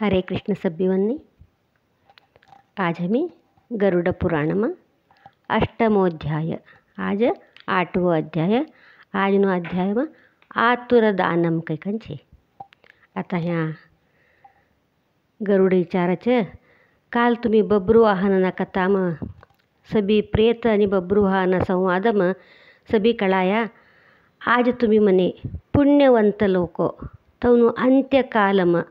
हरे कृष्ण सभ्यवन्नी, आज हमें गरुड़ पुराण में अष्टमोध्याय, आज आठवो अध्याय आज नो अध्याय में आतुर दानम કંઈક છે आता ह्या ગરુડ વિચારે છે કાલ તુમી બબ્રુવાહનના કથામાં સભી પ્રેત અને બબ્રુહાના સંવાદમાં સભી કળાયા આજ તુમી મને પુણ્યવંત લોકો તવનું અંત્યકાલમાં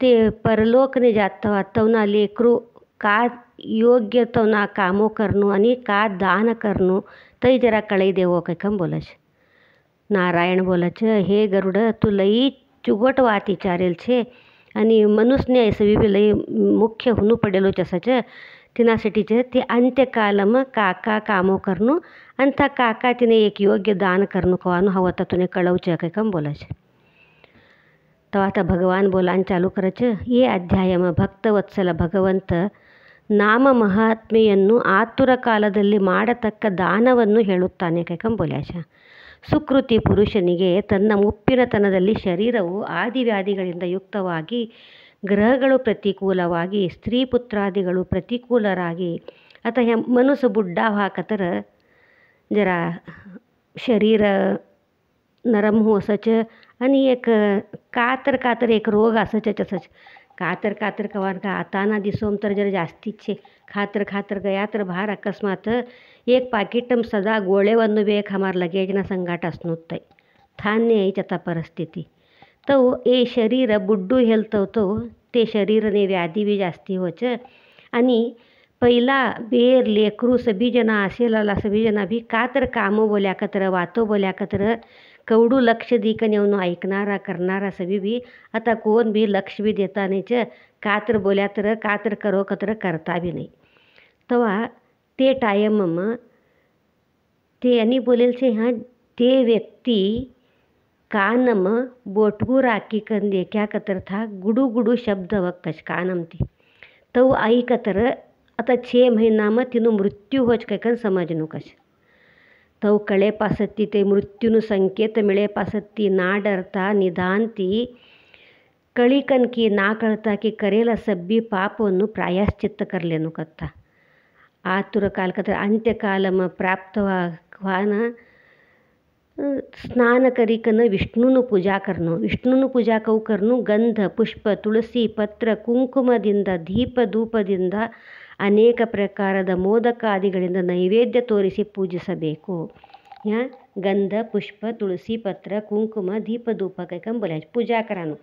તે ಪರಲೋಕನೇ ಜಾತ್ತವ ತವನ ಲೇಕರು का યોગ્ય તવના કામો કરનું અને કા દાન કરનું. તઈ જરા કળી દેવો કંઈ કેમ બોલે છે? નારાયણ બોલે છે, હે ગરુડ, તું લઈ ચુગટ વાત વિચારેલ છે અને મનુષ્યને સવી લઈ મુખ્ય હુનું પડેલું જશે છે. તેના સેટી છે, તે અંત્યકાલમાં કાકા કામો કરનું અંતા કાકા તેને એક યોગ્ય દાન કરનું કહેવાનું હવે, તો તને કળવું છે કંઈ કેમ બોલે છે? તો ભગવાન ಬೋಲಾನ್ ચાલુ કરે ಈ ಅಧ್ಯಾಯಮ, ಭಕ್ತವತ್ಸಲ ಭಗವಂತ, ನಾಮ ಮಹಾತ್ಮೆಯನ್ನು ಆತುರ ಕಾಲದಲ್ಲಿ ಮಾಡತಕ್ಕ ದಾನವನ್ನು ಹೇಳುತ್ತಾನೆ ಕೈಕಂಬೋಲ್ಯಾಶ. ಸುಕೃತಿ ಪುರುಷನಿಗೆ ತನ್ನ ಮುಪ್ಪಿನತನದಲ್ಲಿ ಶರೀರವು ಆದಿವ್ಯಾಧಿಗಳಿಂದ ಯುಕ್ತವಾಗಿ, ಗ್ರಹಗಳು ಪ್ರತಿಕೂಲವಾಗಿ, ಸ್ತ್ರೀ ಪುತ್ರಾದಿಗಳು ಪ್ರತಿಕೂಲರಾಗಿ ಅಥವಾ ಮನಸ್ಸು ಬುಡ್ಡ ಹಾಕತರ, ಜರ ಶರೀರ ನರಂಹೋಸಚ आणि एक कातर कातर एक रोग असं तसंच कातर कातर कवार का आताना दिसोम तर जर जास्तीचे. खातर खातर गया तर भार अकस्मात. एक पाकिटम सदा गोळेवन्नु एक हमार लगेजना संगाट असनुत्तय. थान्य आहे आता परिस्थिती. तो ए शरीर बुड्डू हेलतवतो ते शरीरने व्याधी बी जास्ती होच. आणि पहिला बेर लेकरू सभीजना असेल सभीजना बी कातर कामं बोल्या कतर वातो बोल्या कतर कवडू लक्ष दी का नेवनो ऐकणारा सभी भी आता कौन भी लक्ष भी देता नहीं च का तर बोल्या तर करो कतर करता भी नहीं तवा ते टाइम में ते यानी बोलेल से हाँ ते व्यक्ति कानम बोटगू राखी कन देख्या कतर था गुडू गुडू शब्द वक्कच कानम थी तव आई कतर अतः छः महीना म तीनों मृत्यु हो चुके कन समझ नु कश ತೌ ಕಳೆ ಪಾಸತ್ತಿ ತೈ ಮೃತ್ಯುನು ಸಂಕೇತ ಮಿಳೆ ಪಾಸತ್ತಿ ನಾಡರ್ಥ ನಿದಾಂತಿ ಕಳಿಕನ್ಕಿ ನಾಕಳ್ತಾಕಿ ಕರೇಲ ಸಬ್ಬಿ ಪಾಪವನ್ನು ಪ್ರಾಯಶ್ಚಿತ್ತ ಕರ್ಲೇನು ಕತ್ತ. ಆತುರ ಕಾಲಕತ್ರ ಅಂತ್ಯಕಾಲಮ ಪ್ರಾಪ್ತವಾನ ಸ್ನಾನ ಕರಿಕನ ವಿಷ್ಣುನು ಪೂಜಾ ಕರ್ನು ವಿಷ್ಣುನು ಪೂಜಾ ಕರ್ನು ಗಂಧ, ಪುಷ್ಪ, ತುಳಸಿ, ಪತ್ರ, ಕುಂಕುಮದಿಂದ, ದೀಪ, ಧೂಪದಿಂದ ಅನೇಕ ಪ್ರಕಾರದ ಮೋದಕಾದಿಗಳಿಂದ ನೈವೇದ್ಯ ತೋರಿಸಿ ಪೂಜಿಸಬೇಕು. ಗಂಧ, ಪುಷ್ಪ, ತುಳಸಿ, ಪತ್ರ, ಕುಂಕುಮ ದೀಪ ಧೂಪಕ ಕಂಬಲ ಪೂಜಾಕರನು.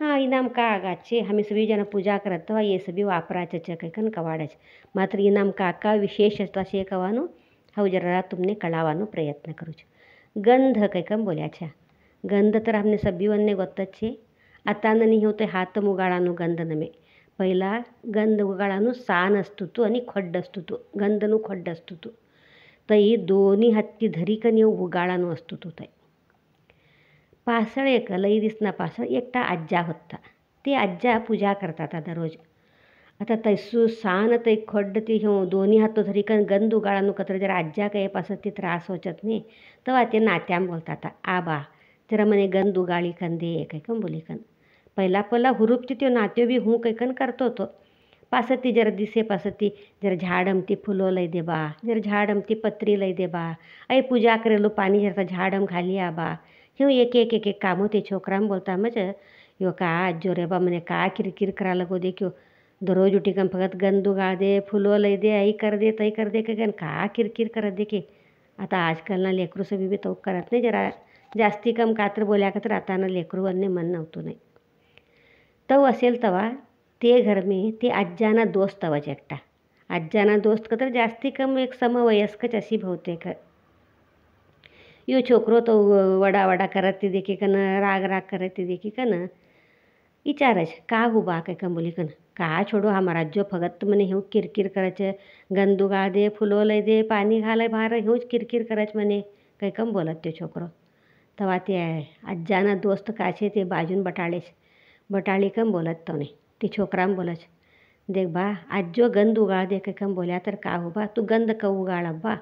ಹಾಂ ઇનામ કા આગા છે અમે સભીજાના પૂજા કરતા એ સભી વાપરાચે છે કંઈ કંઈ કવાડે છે માત્ર ઇનામ કાકા વિશેષતા શેખવાનું હવે જરા તમને કળાવવાનો પ્રયત્ન કરું છું ગંધ કંઈ કંઈ બોલ્યા છે ગંધ તર અમને સભ્યોને ગોત છે આતાને નહીં હોતે હાથ મુગાળાનું ગંધ નમે पहिला गंध उगाळानू सान असतुतो आणि खड्ड खोड्ड असतुतो गंधनु खोड्ड तर ही दोन्ही हत्ती धरिक ನೀವು असतो तो तय पासळ एक लई दिसना पासळ एकटा आज्जा होता. ते आज्जा पूजा करतात आता रोज. आता तैसू सान तै खड्ड ती हे दोन्ही हातो धरिकन गंध उगाळानू कत्र जर आज्जा काही पासत ती त्रास होचत नाही तेव्हा ते नात्याम बोलतात आबा जरा मने गंध उगाळी कन दे कैकन बोली कन. पहला पहला हुरूप थी तो नात्यो भी हूँ कई कन करते तो पासती जरा दिसे पासती, जरा झाड़मती फूलों लई दे बा, जरा झाड़मती पत्री लई दे बा अरे पूजा करेलो पानी जरा झाड़म खाली आ बा. क्यों एक एक एक एक कामों ते छोकरा में बोलता मज, यो का जो रे बा, मैंने का किर किर करा लगो देखियो. दरोज उठी कम फगत गंद उगा दे, फूलो लई दे, आई कर दे, तई कर दे कहीं का किर किर कर देखे. आता आजकल ना लेकरू सभी भी तो करत नहीं, जरा जास्ती कम कात्र बोलिया कतर आता ना लेकरू अन्य मन नवतू नहीं. तव असेल तवा, ते घर में ते आज्जाना दोस्त अवज एकटा आज्जाना दोस्त का तर जास्ती कम एक समवयस्कच अशी बहुतेक. यो छोकरो तो वडा वडा करत देखी कन, राग राग करत देखी कन विचारच का हुबा कैक बोली कन? का छोडो हमारा जो फगत मने ह्यू किरकिर करच. गंदू गाळ दे, फुलो लई दे पानी घालाय भार, ह्यूच किरकिर करच मने कैकम बोलत त्यो छोकरो? तेव्हा ते आज्जाना दोस्त काचे ते बाजून बटाळेच बटाळी कम बोलत तो नाही ते छोकराम बोलच देख बा आज्जो गंध उगाळ दे कैकम बोल्या तर का हो बा तू गंध ಕ ಉಗಾಳಬ್ಬಾ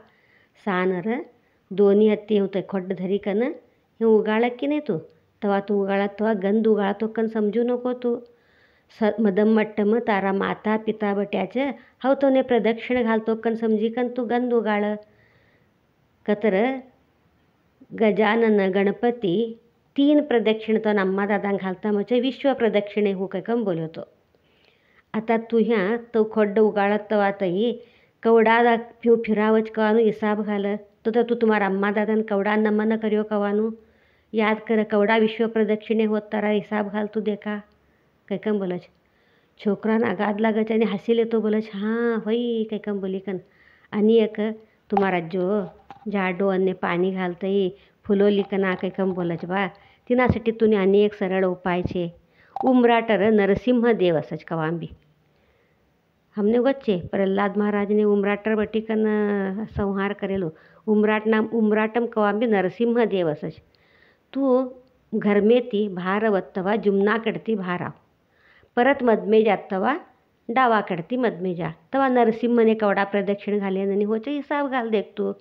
ಸಾನರ दोन्ही हत्ती होतं खोड्ड धरी कन हे उगाळत की नाही तू तेव्हा तू उगाळत तेव्हा गंध उगाळतो कन समजू नको तू स मदमट्टम तारा माता पिता बट्याचं हाव तोने प्रदक्षिण घालतो कन समजी कन तू गंध उगाळ कतर गजानन गणपती तीन प्रदक्षिण तो दादा घालता म्हणजे विश्व प्रदक्षिणे हुकम बोलवतो आतां तुह्यां तो खड्डो उगाळत तो आतां कवडा पिव फिरावच कवानू हिसाब घाल। तो, तो तू तुम्हारा अम्मा दादा कवड़ा नमन करियो कवानू। याद कर, कवड़ा विश्व प्रदक्षिणे हो तारा हिसाब घाल तू देखा। कैकम बोलच। छोकरान आगाद लागच आणि हसीले तो बोलच हाँ होई कैकम बोलिकन आणि एक तुम्हारा जो जाडो अन्य पानी घालतई फुलोली कना, कहीं कम बोलच बा। तिनासाठी तुम्ही आणि एक सरळ उपाय छे. उमराटर नरसिंह देव असच कवांबी. हमने वच्चे प्रहलाद महाराज ने उमराटर बटी कन संहार करेलो. उमराट नाम उमराटम कवांबी नरसिंह देव असच. तू घर में ती भार वत्तवा, जुमना कडती भाराव परत मधमे जात तवा, डावा कडती मधमे जा तवा नरसिंहने कवडा प्रदक्षिण घाले आणि होचे हिसाब घाल देख तू.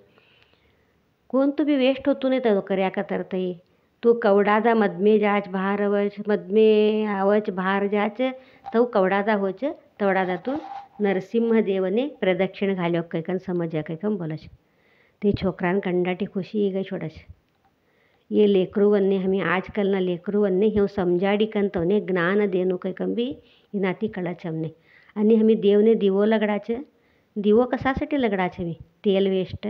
कोण तुम्ही वेस्ट होतो नाही तो कर्या का तू कवड़ादा मद में जाच बाहर अवच मधमे आवच बाहर जाच तो कवड़ादा होच तवड़ादा तू नरसिंहदेव ने प्रदक्षिण घालो कैकन समझ कैकन बोलच ते छोकरान कंडाटी खुशी ही गई छोड़ ये लेकरू बनने हमें आजकल ना लेकरू बनने हे समझाड़ी कन तो ज्ञान देनु कैकन भी इना ती कलच हमने आनी हमें देव ने दिवो लगड़ा दिवो कसा लगड़ा मैं तेल वेस्ट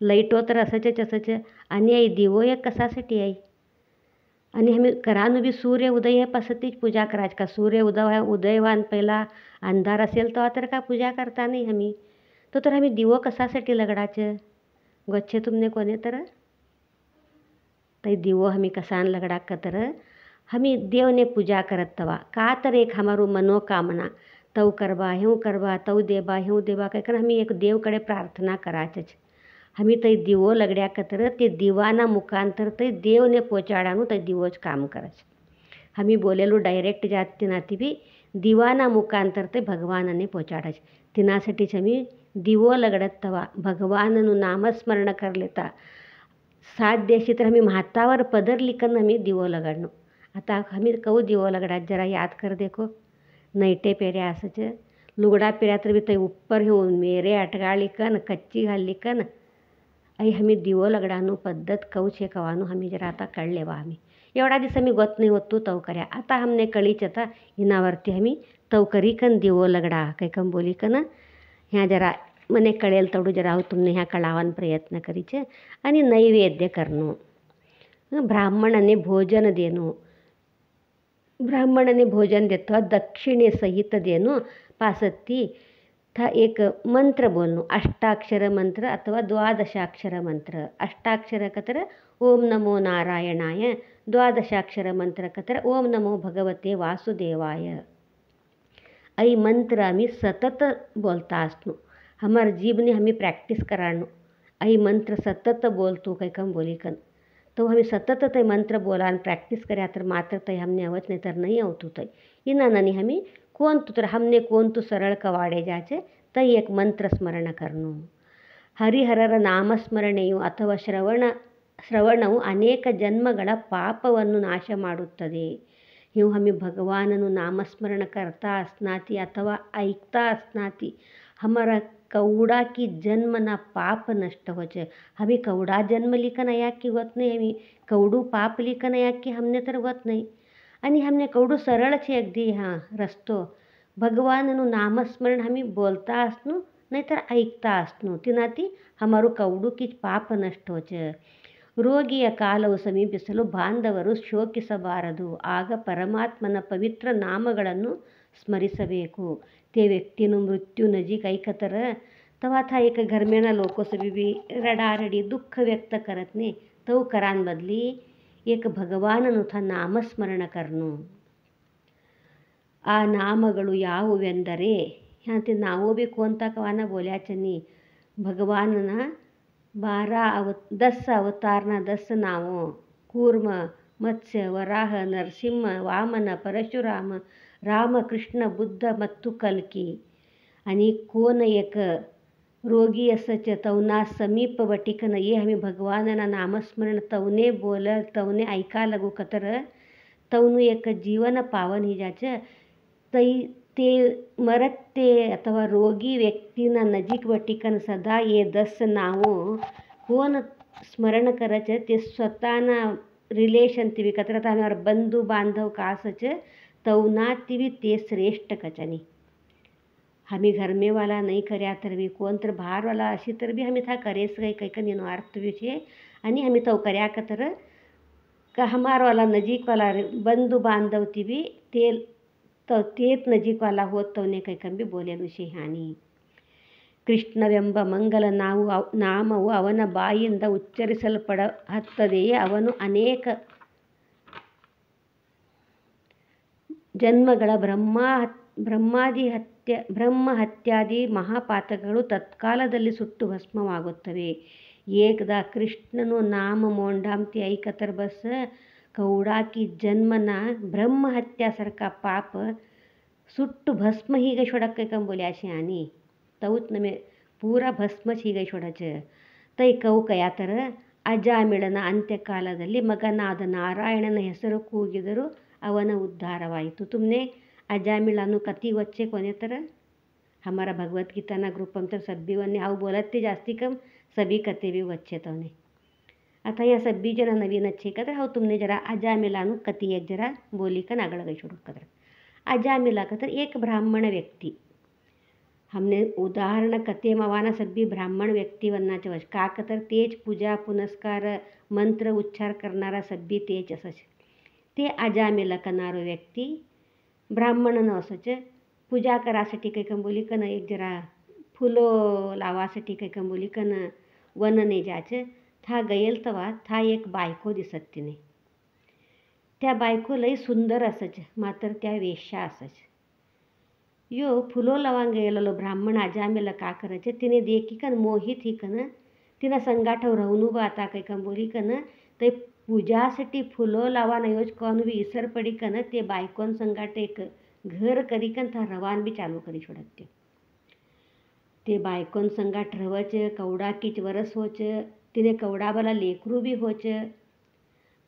लायटो तो असाच तसाचे. आनी दिवो एक कसा आई? आनी हमें करान भी सूर्य उदय है पसती पूजा कराच का? सूर्य उदय उदयवान पहला अंधार असेल तो तर का पूजा करता नहीं हमी तो तर हमें दिवो कसा लगड़ा लगड़ाचे तुमने कोने तर? तई, दिवो हमें कसान लगड़ा का तर? हमें देव ने पूजा करत तवा. का तर एक हमारो मनोकामना. तव करवा ह्यूँ करवा तव देवा ह्यूँ देवा कहकर हमें एक देव कड़े प्रार्थना कराच હમી તઈ દીવો લગડ્યા કતર તે દીવાના મુકાંતર તઈ દેવને પહોંચાડવાનું તઈ દીવો જ કામ કરે છે હમી બોલેલું ડાયરેક્ટ જાત નથી બી દીવાના મુકાંતર તે ભગવાનને પહોંચાડે છે તેના સટી છમી દીવો લગડતવા ભગવાનનું નામ સ્મરણ કરી લેતા સાત दिवशी तर आम्ही म्हातावर पदर लिकन आम्ही दिवो लगडणो आता आम्ही कहू दिवो लगडात जरा याद कर देखो नैटे पेऱ्या असंच लुगडा पेऱ्या तर बी थंय उप्पर घेऊन मेरे आटगाळ लिकन कच्ची घाल लिकन ಅಯ್ಯ ಹಮಿ ದಿವೋಲಗಡಾನು ಪದ್ಧತ್ ಕೌಚೆ ಕವಾನು ಹಮಿ ಜರಾತ ಕಳ್ಳೆವ ಹಮಿ ಎವಡಾ ದಿವಸ ಹಮಿ ಗೊತ್ತನೆ ಒತ್ತು ತೌಕರ್ಯ ಆತ ಹಮ್ನೆ ಕಳಿಚತ ಇನ್ನಾವರ್ತಿ ಹಮಿ ತೌಕರಿ ಕನ್ ದಿವೋಲಗಡಾ ಕೈಕಂ બોલી કન હ્યાં જરા મને કળેલ તવડું જરા હું તમને હ્યાં કળાવવાનો પ્રયત્ન કરી છે અને નૈવેદ્ય કરનું. બ્રાહ્મણને ભોજન દેનું. બ્રાહ્મણને ભોજન દેતા દક્ષિણે સહિત દેનું પાસતથી तथा एक मंत्र मन्त्रं अष्टाक्षर मंत्र अथवा द्वादशाक्षर मंत्र। अष्टाक्षर कतर ॐ नमो नारायणाय द्वादशाक्षरमन्त्रं कतर ॐ नमो भगवते वासुदेवाय। ऐ मंत्र आम्ही सतत बोलता असणू हमार जीवने आम्ही प्रॅक्टिस कराणू ऐ मंत्र सतत बोलतू काही कम बोलिकन। तो आम्ही सतत ते मंत्र बोला प्रैक्टिस प्रॅक्टिस करा तर मात्र तय हमने आवत नहीं तर नहीं आवतो तय इना नानी आम्ही कोण तू हमने कौन तो सरल कवाडे जाचे ತೈ एक ಮಂತ್ರ ಸ್ಮರಣ ಕರ್ನು ಹರಿಹರರ ನಾಮಸ್ಮರಣೆಯು ಅಥವಾ ಶ್ರವಣ ಶ್ರವಣವು ಅನೇಕ ಜನ್ಮಗಳ ಪಾಪವನ್ನು ನಾಶ ಮಾಡುತ್ತದೆ ಇವು ಹಮ್ಮಿ ಭಗವಾನನು ನಾಮಸ್ಮರಣ करता असनाती ಅಥವಾ ऐकता असनाती हमारा कवडा की जन्मना पाप नष्ट होचे हमी कवडा जन्म लिखन या की होत नाही हमी कवडू पाप लिखन या की हमने तर होत नाही आणि हमने कवडू सरळ છે अगदी हां रस्तो ભગવાનનું નામસ્મરણ અમે બોલતા હસનું નહીતર ಐಕ್ತಾ ಹಸ್ನು ತಿನಾತಿ ಹಮಾರು ಕೌಡು ಕಿ ಪಾಪ ನಷ್ಟ ಹೋಚ ರೋಗಿಯ ಕಾಲವು ಸಮೀಪಿಸಲು ಬಾಂಧವರು ಶೋಕಿಸಬಾರದು ಆಗ ಪರಮಾತ್ಮನ ಪವಿತ್ರ ನಾಮಗಳನ್ನು ಸ್ಮರಿಸಬೇಕು તે વ્યક્તિનું મૃત્યુ નજીક ऐकतर तेव्हा था एक घरमेना लोको सभी बी रडारडी दुःख व्यक्त करत नाही तव करान बदली एक ಭಗವಾನನು ಥ ನಾಮಸ್ಮರಣ ಕರ್ನು ಆ ನಾಮಗಳು ಯಾವುವೆಂದರೆ ह्यांते नावो बी कोणता कवाना बोल्याचनी भगवानना बारा अव दस अवतारना दस नावो कूर्म मत्स्य ವರಾಹ ನರಸಿಂಹ ವಾಮನ ಪರಶುರಾಮ ರಾಮಕೃಷ್ಣ ಬುದ್ಧ ಮತ್ತು ಕಲ್ಕಿ आणि कोण एक रोगी असच तवना समीप वटिकन ये आम्ही भगवानना नामस्मरण तवने बोल तवने ऐका लागू कतर तवनु एक जीवन पावन हिजाचं तै ते मरत ते अथवा रोगी व्यक्तीना नजीक वटिकन सदा ये दस नावं कोण स्मरण करच ते स्वतःना रिलेशन तिवी कतरा हमारा बंधु बांधव कासच तवना तिवी ते श्रेष्ठ कचनी हमी घर में वाला नहीं कर्या तर बी कोण तर बाहेरवाला अशी तर बी हमी था करेस गई कैक ನೀನು ಅರ್ಥ ವಿಷಯ आणि हमी तव कर्याकतर का हमारवाला नजीकवाला बंधु बांधव तिवी ते ತೋ ತೇತ್ જ નજીકવાલા ಕೈಕಂಬಿ તો ને ಹಾನಿ ಕೃಷ್ಣವೆಂಬ ಮಂಗಲ ನಾವು ನಾಮವು ಅವನ ಬಾಯಿಂದ ಉಚ್ಚರಿಸಲ್ಪಡ ಹತ್ತದೆಯೇ ಅವನು ಅನೇಕ ಜನ್ಮಗಳ ಬ್ರಹ್ಮ ಬ್ರಹ್ಮಾದಿ ಹತ್ಯ ಬ್ರಹ್ಮ ಹತ್ಯಾದಿ ಮಹಾಪಾತಕಗಳು ತತ್ಕಾಲದಲ್ಲಿ ಸುಟ್ಟು ಭಸ್ಮವಾಗುತ್ತವೆ. ಏಕದಾ ಕೃಷ್ಣನು ನಾಮ ಮೋಂಡಾಂತಿ ಬಸ್ಸ कवडा की जन्मना ब्रह्म हत्यासारखा पाप सुट्टू भस्म ही गई सोडक कैकम बोल्या आणि तऊच नमे ಪೂರಾ ಭಸ್ಮಚ್ ಹೀಗೆ ಶೊಡಚ ತೈ ಕೌ ಕಯಾತರ ಅಜಾಮಿಳನ ಅಂತ್ಯಕಾಲದಲ್ಲಿ ಮಗನಾದ ನಾರಾಯಣನ ಹೆಸರು ಕೂಗಿದರೂ ಅವನ ಉದ್ಧಾರವಾಯಿತು ತುಮ್ನೆ अजामिळानु कती वच्चे कोने तर हमारा भगवत गीताना ग्रुप तर सब्बीवन्नी हाऊ बोलत ते जास्ती कम सभी कते भी वच्चे तवने आता या सब्बी जरा नवीन अच्छे कदर, हाऊ तुमने जरा अजामिलानु कती एक जरा बोली का नागळ गई छोड़ू कदर. अजामिला कतर एक ब्राह्मण व्यक्ती. हमने उदाहरण कथे मवाना सब्बी ब्राह्मण व्यक्ती वन्नाचे वश. का कतर तेज पूजा, पुनस्कार, मंत्र उच्चार करणारा सब्बी तेच असच ते अजामिला करणारो व्यक्ती. ब्राह्मणनं असंच पूजा करासाठी काही कंबोली कन, एक जरा फुलं लावासाठी काही कंबोली कन वनने जायचं था गयेल तवा था एक बायको दिसत तिने. त्या बायको लई सुंदर असच मात्र त्या वेश्या असच यो फुलो लवांग गेलेलो ब्राह्मण आजामेला का करायचे? तिने देखी कन मोहित ही कन तिनं संगाठव राहून बा आता काही कंबोली कन ते पूजासाठी फुलो लावा नयोज कौन बी इसर पडी कन ते बायकोन संगाट एक घर करी कन था रवान बी चालू करी छोडत ते ते बायकोन संगाट रवच कवडा किच वरस होच तिने कवडावाला लेकरू भी होच.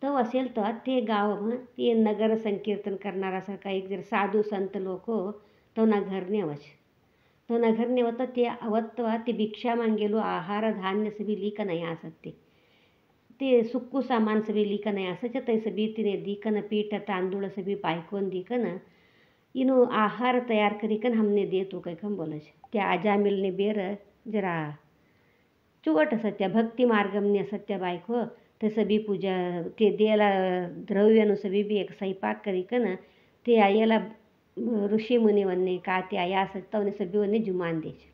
तो असेल तो ते गाव ते नगर संकीर्तन करना सारा एक जर साधु संत लोग तो ना घर ने अवच तो ना घर ने वत ते अवत्व ते भिक्षा मांगेलो आहार, धान्य सभी लीक नहीं आ सकते ते सुक्कू सामान सभी लीक नहीं आ सकते सभी तिने दीकन, पीठ, तांदूळ सभी पायकोन दीकन, इन आहार तैयार करीकन हमने दे तो कहीं बोले ते आजा मिलने बेर जरा चुवट सत्य भक्ती मार्गमने सत्य बायको ते सभी पूजा ते देला द्रव्यनु सभी बी एक स्वयंपाक करीकन ते आयला ऋषी मुनीवन्ने का ते आया तवने सभीवन्ने जुमान देच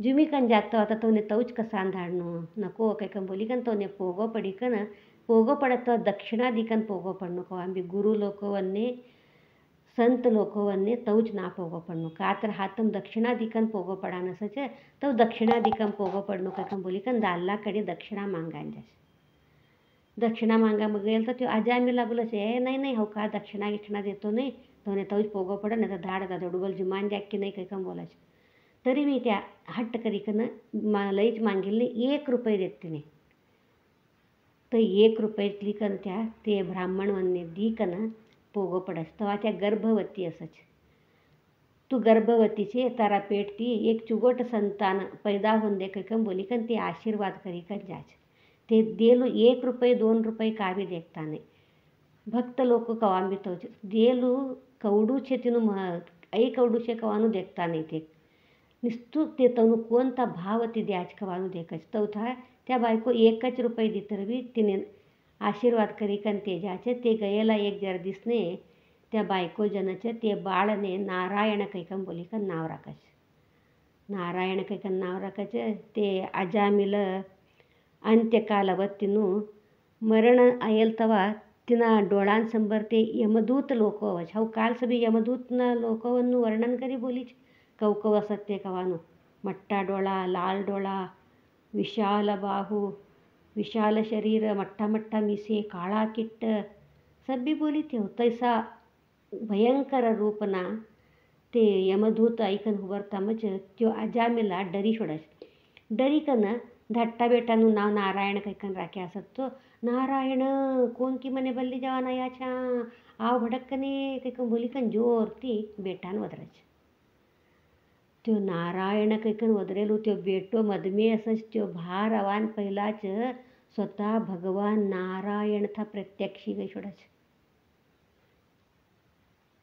जुमिकन जातो आता तवने तौच कसान धाडणं नको काही कम बोलिकन तवने पोगो पडिकन पोगो पडत दक्षिणा दिकन पोगो पडणं को आंबी गुरु लोकवन्ने संत સંત લોકોને તવ જ ના પોગો પડનું કાતર હાતમ દक्षिणादिकन पोगो पडानसं છે तव दक्षिणादिकम पोगो पडनु काकं बोलिकन दाल्लाकडे दक्षिणा मांगा जाय दक्षिणा मांगा मगेल तो त्यो आजामी लागलो से, ए, नहीं नहीं, हो का दक्षिणा गिक्षणा देतो नाही तोने तव ज पोगो पडन नाही तर धाड जातो डुबल जुमान जाक की नाही काही कम बोलायचं तरी मी त्या हट्ट करीकनं मा, लईच मागिल्ली एक रुपये देते तिने तो एक रुपये कन त्या, ते ब्राह्मण म्हणणे दी कनं पोगो पडस तेव्हा त्या गर्भवती असच. तू गर्भवतीचे तारा पेटती एक चुगोट संतान पैदा होऊन दे कन ते आशीर्वाद करी कन जाच. ते देलू एक रुपये, दोन रुपये कावी देखता नाही भक्त लोक कवांबी तोच देलू कवडू छे तिनु ऐ कवडू छे कवानु देखता नाही ते. निस्तू ते तनु कोणता भाव ती द्याच कवानु देखच तवथा त्या बायको एकच रुपये दितर बी तिने आशिर्वाद करिकन ते गयेला एक जर दिसने त्या बायको ते तें बाळनें नारायण कैकन बोलीकन नांव राखच नारायण कैकन नाव राखचें ते अजामिल मिल मरण आयल तवा तिना डोळान संबर ते यमदूत लोकवच हांव काल सभी यमदूत ना वर्णन करी बोलीच कवकव असत्य तें मट्टा डोळा लाल डोळा विशाल बाहू विशाल शरीर मट्टा मट्टा मीसे काला किट सब भी बोली थे तैसा भयंकर रूपना ते यमदूत ऐकन हुबर तमच त्यो अजामेला डरी छोडस डरीकन कन बेटा नु नाव नारायण कैकन राखे असत तो नारायण कोण की मने बल्ली जवाना याच्या आव भडक्कने कैकन बोलिकन ज़ोर ती बेटान वदरच त्यो नारायण कैकन वदरेलो त्यो बेटो मदमे असच त्यो भार अवान पहिलाच स्वतः भगवान नारायण था प्रत्यक्षिक ईश्वराच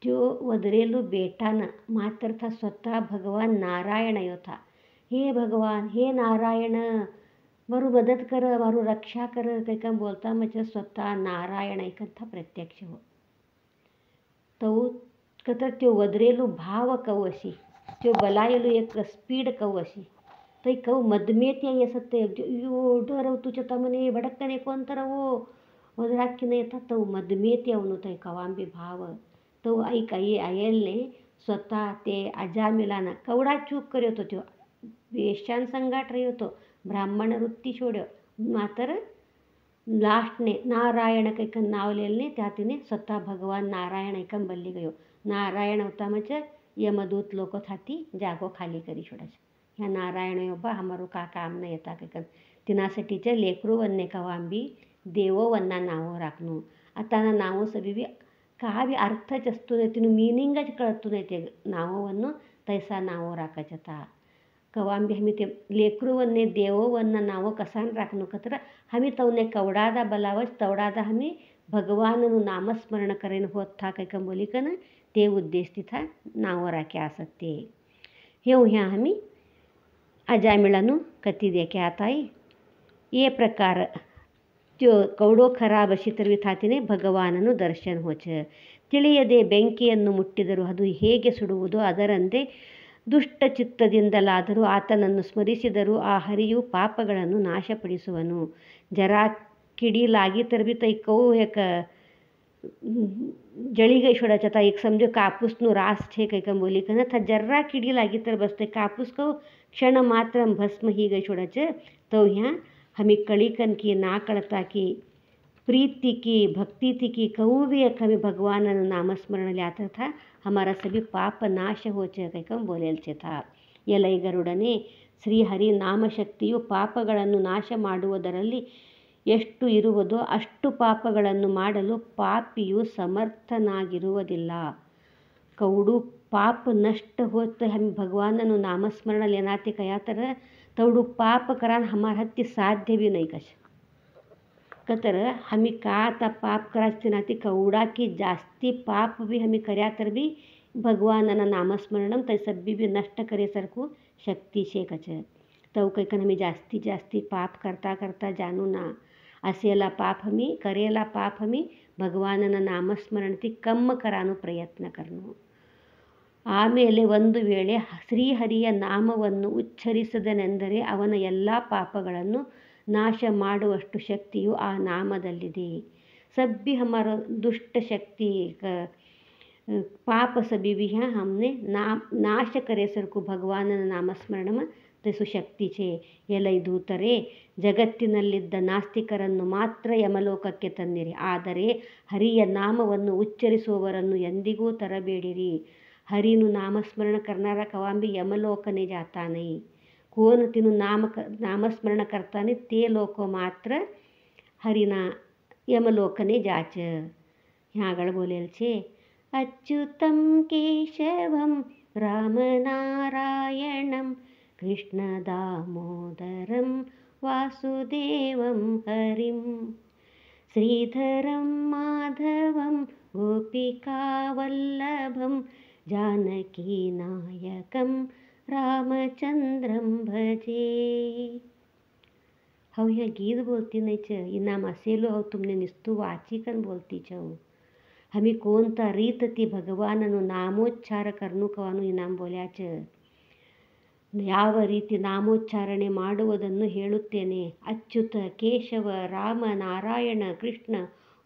जो वदरेलो बेटाना मात्र था स्वतः भगवान नारायण यो था. हे भगवान हे नारायण मारू મદદ कर मारू रक्षा कर કંઈક कम बोलता મજે स्वतः नारायण एक था प्रत्यक्ष हो. તો कतर त्यो वदरेलो भाव कवसी त्यो बलायलो एक स्पीड कवसी ತೈಕವು ಮದ್ಮೇತಿಯ ಎಸತ್ತೆ ಯೋಡರವು ತುಚತಮನೆ ಬಡಕ್ಕನೆ ಕೊಂತರವು ಒದರಾಕಿನ ಎತ್ತ ತವು ಮದ್ಮೇತಿ ಅವನು ತೈ ಕವಾಂಬಿ ಭಾವ ತವು ಐಕ ಐ ಅಯಲ್ನೆ स्वतः ते अजामिलाना कवडा चूक કર્યો તો જો વેશ્યાન સંઘાટ રહ્યો તો બ્રાહ્મણ વૃત્તિ છોડ્યો માત્ર લાસ્ટને નારાયણ કંઈક નાવ લેલને ત્યાંથીને સત્તા ભગવાન નારાયણ એકમ બદલી ગયો નારાયણ અવતારમાં જ યમદૂત લોકો થાતી જાગો ખાલી કરી છોડે છે ह्या नारायण योबा हमारो का काम न येता ककन तिनासाठीचे लेकरू वन्ने कवांबी देव देवो वन्ना नावो राखनो. आतां नाव सभी असतो नाही ಅರ್ಥ ಚಸ್ತು कळतो नाही ते ನಾವವನ್ನು तैसा ನಾವೋ ರಾಕಚತ कवांबी हमी ते लेकरूवन्ने देवोवन्न नावो कसान राखनो कत्र हमी तवने कवडादा बलावच तवडादा हमी भगवाननु नामस्मरण करेन होत था काय कंबोलिकन ते उद्देश तिथा नावो राख्या असत ते हे ह्या हमी ಅಜಾಮಿಳನು ಕ್ಯಾ ತಾಯಿ? ಏ ಪ್ರಕಾರ ತ್ಯೋ ಕೌಡೋ ಖರಾಬ ಶಿತರ್ವಿತಾತಿನೇ ಭಗವಾನನು ದರ್ಶನ ಹೋಚ. ತಿಳಿಯದೆ ಬೆಂಕಿಯನ್ನು ಮುಟ್ಟಿದರು ಅದು ಹೇಗೆ ಸುಡುವುದು ಅದರಂತೆ ದುಷ್ಟಚಿತ್ತದಿಂದಲಾದರೂ ಆತನನ್ನು ಸ್ಮರಿಸಿದರೂ ಆ ಹರಿಯು ಪಾಪಗಳನ್ನು ನಾಶಪಡಿಸುವನು. ಜರಾ ಕಿಡಿಲಾಗಿ ತರ್ಬಿತೈಕೌಯಕ જળી ગઈ છોડા છતાં એક સમજો કાપૂસનો રાસ છે કંઈક એમ બોલી કે તથા જરા કીડી લાગી તર બસતે કાપૂસ કહો ક્ષણ માત્ર ભસ્મ હી ગઈ છોડા છે તો यहाँ हमें कड़ीकन की नाकड़ता की प्रीति की भक्ति थी की कहूँ भी एक हमें भगवान नाम स्मरण लिया था हमारा सभी पाप नाश हो चाहिए कम बोलेल छे था ಎಲೈ ಗರುಡನೆ ಶ್ರೀಹರಿ ನಾಮಶಕ್ತಿಯು ಪಾಪಗಳನ್ನು ನಾಶ ಮಾಡುವುದರಲ್ಲಿ ಎಷ್ಟು ಇರುವುದೋ ಅಷ್ಟು ಪಾಪಗಳನ್ನು ಮಾಡಲು ಪಾಪಿಯು ಸಮರ್ಥನಾಗಿರುವುದಿಲ್ಲ. ಕೌಡು ಪಾಪ ನಷ್ಟ ಹೊತ್ತ ಹಮ್ಮಿ ಭಗವಾನನು ನಾಮಸ್ಮರಣ ಲೇನಾತಿ ಕಯಾತರ, ತೌಡು ಪಾಪ ಕರಾನ್ ಹತ್ತಿ ಸಾಧ್ಯ ಬಿ ನೈ ಕಶ. ಕತರ, ಹಮಿ ಕಾತ ಪಾಪ ಕರಾಸ್ತಿ ಕೌಡಾಕಿ ಜಾಸ್ತಿ ಪಾಪ ಬಿ ಹಮಿ ಕರ್ಯಾತರ ಬಿ ಭಗವಾನನ ನಾಮಸ್ಮರಣಂ ತೈ ಸಬ್ಬಿ ಬಿ ನಷ್ಟ ಕರೆ ಸರ್ಕು ಶಕ್ತಿ ಶೇಖ ಚ ತೌ ಕೈಕನ ಹಮಿ ಜಾಸ್ತಿ ಜಾಸ್ತಿ ಪಾಪ ಕರ್ತಾ ಕರ್ತಾ ಜಾನುನಾ. અસ્યેલા ಪಾಪಮಿ ಕರೆಯಲ ಪಾಪಮಿ, ಭಗವಾನನ ನಾಮಸ್ಮರಣತಿ ಕಮ್ಮ ಕರಾನು ಪ್ರಯತ್ನ ಕರ್ನು. ಆಮೇಲೆ ಒಂದು ವೇಳೆ ಶ್ರೀಹರಿಯ ನಾಮವನ್ನು ಉಚ್ಚರಿಸದನೆಂದರೆ ಅವನ ಎಲ್ಲ ಪಾಪಗಳನ್ನು ನಾಶ ಮಾಡುವಷ್ಟು ಶಕ್ತಿಯು ಆ ನಾಮದಲ್ಲಿದೆ. ಸಬ್ಬಿ ಹಮರ ದುಷ್ಟ ಶಕ್ತಿ ಕ, ಪಾಪ ಸಬಿವಿಹ ಹಮ್ನೆ ನಾಮ ನಾಶ ಕರೆಸರ್ಕು ಭಗವಾನನ ನಾಮಸ್ಮರಣಮ ತಪ್ಪಿಸು ಶಕ್ತಿ ಛೆ ಎಲೈದೂತರೇ, ಜಗತ್ತಿನಲ್ಲಿದ್ದ ನಾಸ್ತಿಕರನ್ನು ಮಾತ್ರ ಯಮಲೋಕಕ್ಕೆ ತನ್ನಿರಿ ಆದರೆ ಹರಿಯ ನಾಮವನ್ನು ಉಚ್ಚರಿಸುವವರನ್ನು ಎಂದಿಗೂ ತರಬೇಡಿರಿ. ಹರಿನು ನಾಮಸ್ಮರಣ ಕರ್ನಾರ ಕವಾಂಬಿ ಯಮಲೋಕನೆ ಜಾತಾನೈ. ತಿನ್ನು ನಾಮಕ ನಾಮಸ್ಮರಣ ಕರ್ತಾನೆ ತೇ ಲೋಕ ಮಾತ್ರ ಹರಿನ ಯಮಲೋಕನೆ ಜಾಚ. ಯಾಗಳ बोलेल ಅಚ್ಯುತಂ ಕೇಶವಂ ರಾಮನಾರಾಯಣಂ कृष्णदामोदरं वासुदेवं हरिं श्रीधरं माधवं गोपिकावल्लभं जानकीनायकं रामचन्द्रं भजे। हा गीत बोलती बोति न इम तुमने निस्तू वाचिकन बोलती च अमिकोन् रीत भगवान् इनाम बोल्या ಯಾವ ರೀತಿ ನಾಮೋಚ್ಚಾರಣೆ ಮಾಡುವುದನ್ನು ಹೇಳುತ್ತೇನೆ ಅಚ್ಯುತ ಕೇಶವ ರಾಮ ನಾರಾಯಣ ಕೃಷ್ಣ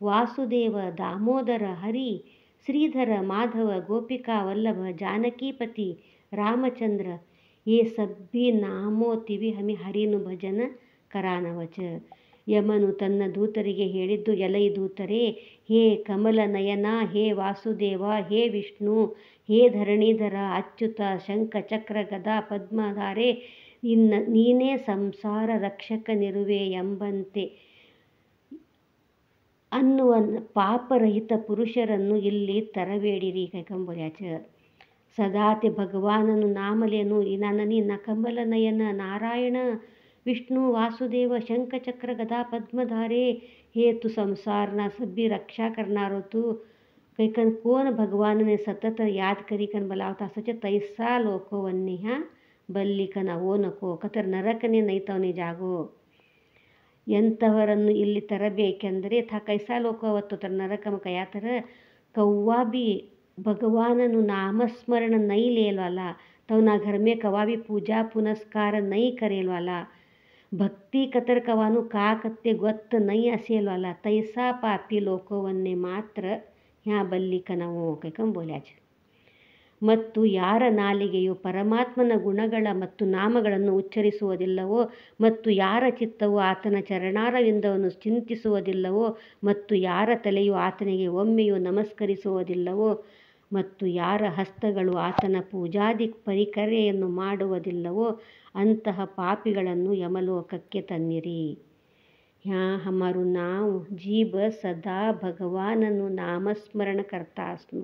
ವಾಸುದೇವ ದಾಮೋದರ ಹರಿ श्रीधर माधव गोपिका वल्लभ जानकीपति रामचंद्र ये सभी ನಾಮೋತಿವಿ ಹಮಿ ಹರಿನು ಭಜನ ಕರಾನವಚ ಯಮನು ತನ್ನ ದೂತರಿಗೆ ಹೇಳಿದ್ದು ಎಲೈ ದೂತರೇ ಹೇ ಕಮಲನಯನ ಹೇ ವಾಸುದೇವ, ಹೇ ವಿಷ್ಣು, ಹೇ ಧರಣೀಧರ, ಅಚ್ಯುತ, ಶಂಖ ಚಕ್ರ ಗದ ಪದ್ಮಧಾರೆ ಇನ್ನ ನೀನೇ ಸಂಸಾರ ರಕ್ಷಕ ನಿರುವೆ ಎಂಬಂತೆ. ಅನ್ನುವ ಪಾಪರಹಿತ ಪುರುಷರನ್ನು ಇಲ್ಲಿ ತರಬೇಡಿರಿ ಕೈಕಂಬರ್ಯಾಚಾರ್ಯರು ಸದಾತಿ ಭಗವಾನನು ನಾಮಲೇನು, ನನ್ನ, ನಿನ್ನ ಕಮಲನಯನ ನಾರಾಯಣ, ವಿಷ್ಣು ವಾಸುದೇವ ಶಂಖಚಕ್ರ ಗದಾ ಪದ್ಮಧಾರೆ हे तू संसारना सभी रक्षा करनारो तू કહીકન કોણ ભગવાનને સતત યાદ કરી કન બોલાવતા સચે તૈસા લોકો વન્યા ಬಲ್ಲಿ ಕನವೋ ನಕೋ, ಕತರ ನರಕನೇ ನೈತವನೇ ಜಾಗೋ. ಎಂಥವರನ್ನು ಇಲ್ಲಿ ತರಬೇಕೆಂದರೆ ಥ ಕೈಸಾ ಲೋಕ ಅವತ್ತು ತರ ನರಕಮ ಕಯಾತರ. ಕವ್ವಾಬಿ ಭಗವಾನನು ನಾಮಸ್ಮರಣ ನೈ ಲೇಲ್ವಲ್ಲ ತವನ ಘರ್ಮೆ ಕವಾಬಿ ಪೂಜಾ ಪುನಸ್ಕಾರ ನೈ ಕರೇಲ್ವಲ್ಲ ಭಕ್ತಿ ಕತರ ಕವಾನು ಕಾಕತ್ತೆ ಗೊತ್ತ ನೈ ಅಸೇಲ್ವಲ್ಲ ತೈಸಾ ಪಾಪಿ ಲೋಕವನ್ನೇ ಮಾತ್ರ ಯಾ ಬಲ್ಲಿಕ ನಾವು ಕೈಕಂಬೋಲ್ಯಾಚ ಮತ್ತು ಯಾರ ನಾಲಿಗೆಯು ಪರಮಾತ್ಮನ ಗುಣಗಳ ಮತ್ತು ನಾಮಗಳನ್ನು ಉಚ್ಚರಿಸುವುದಿಲ್ಲವೋ ಮತ್ತು ಯಾರ ಚಿತ್ತವು ಆತನ ಚರಣಾರವಿಂದವನ್ನು ಚಿಂತಿಸುವುದಿಲ್ಲವೋ ಮತ್ತು ಯಾರ ತಲೆಯು ಆತನಿಗೆ ಒಮ್ಮೆಯೂ ನಮಸ್ಕರಿಸುವುದಿಲ್ಲವೋ ಮತ್ತು ಯಾರ ಹಸ್ತಗಳು ಆತನ ಪೂಜಾದಿ ಪರಿಕರೆಯನ್ನು ಮಾಡುವುದಿಲ್ಲವೋ ಅಂತಹ ಪಾಪಿಗಳನ್ನು ಯಮಲೋಕಕ್ಕೆ ತನ್ನಿರಿ ಹ್ಯಾ ಹಮಾರು ನಾವು ಜೀವ ಸದಾ ಭಗವಾನನು ನಾಮಸ್ಮರಣ करतासनु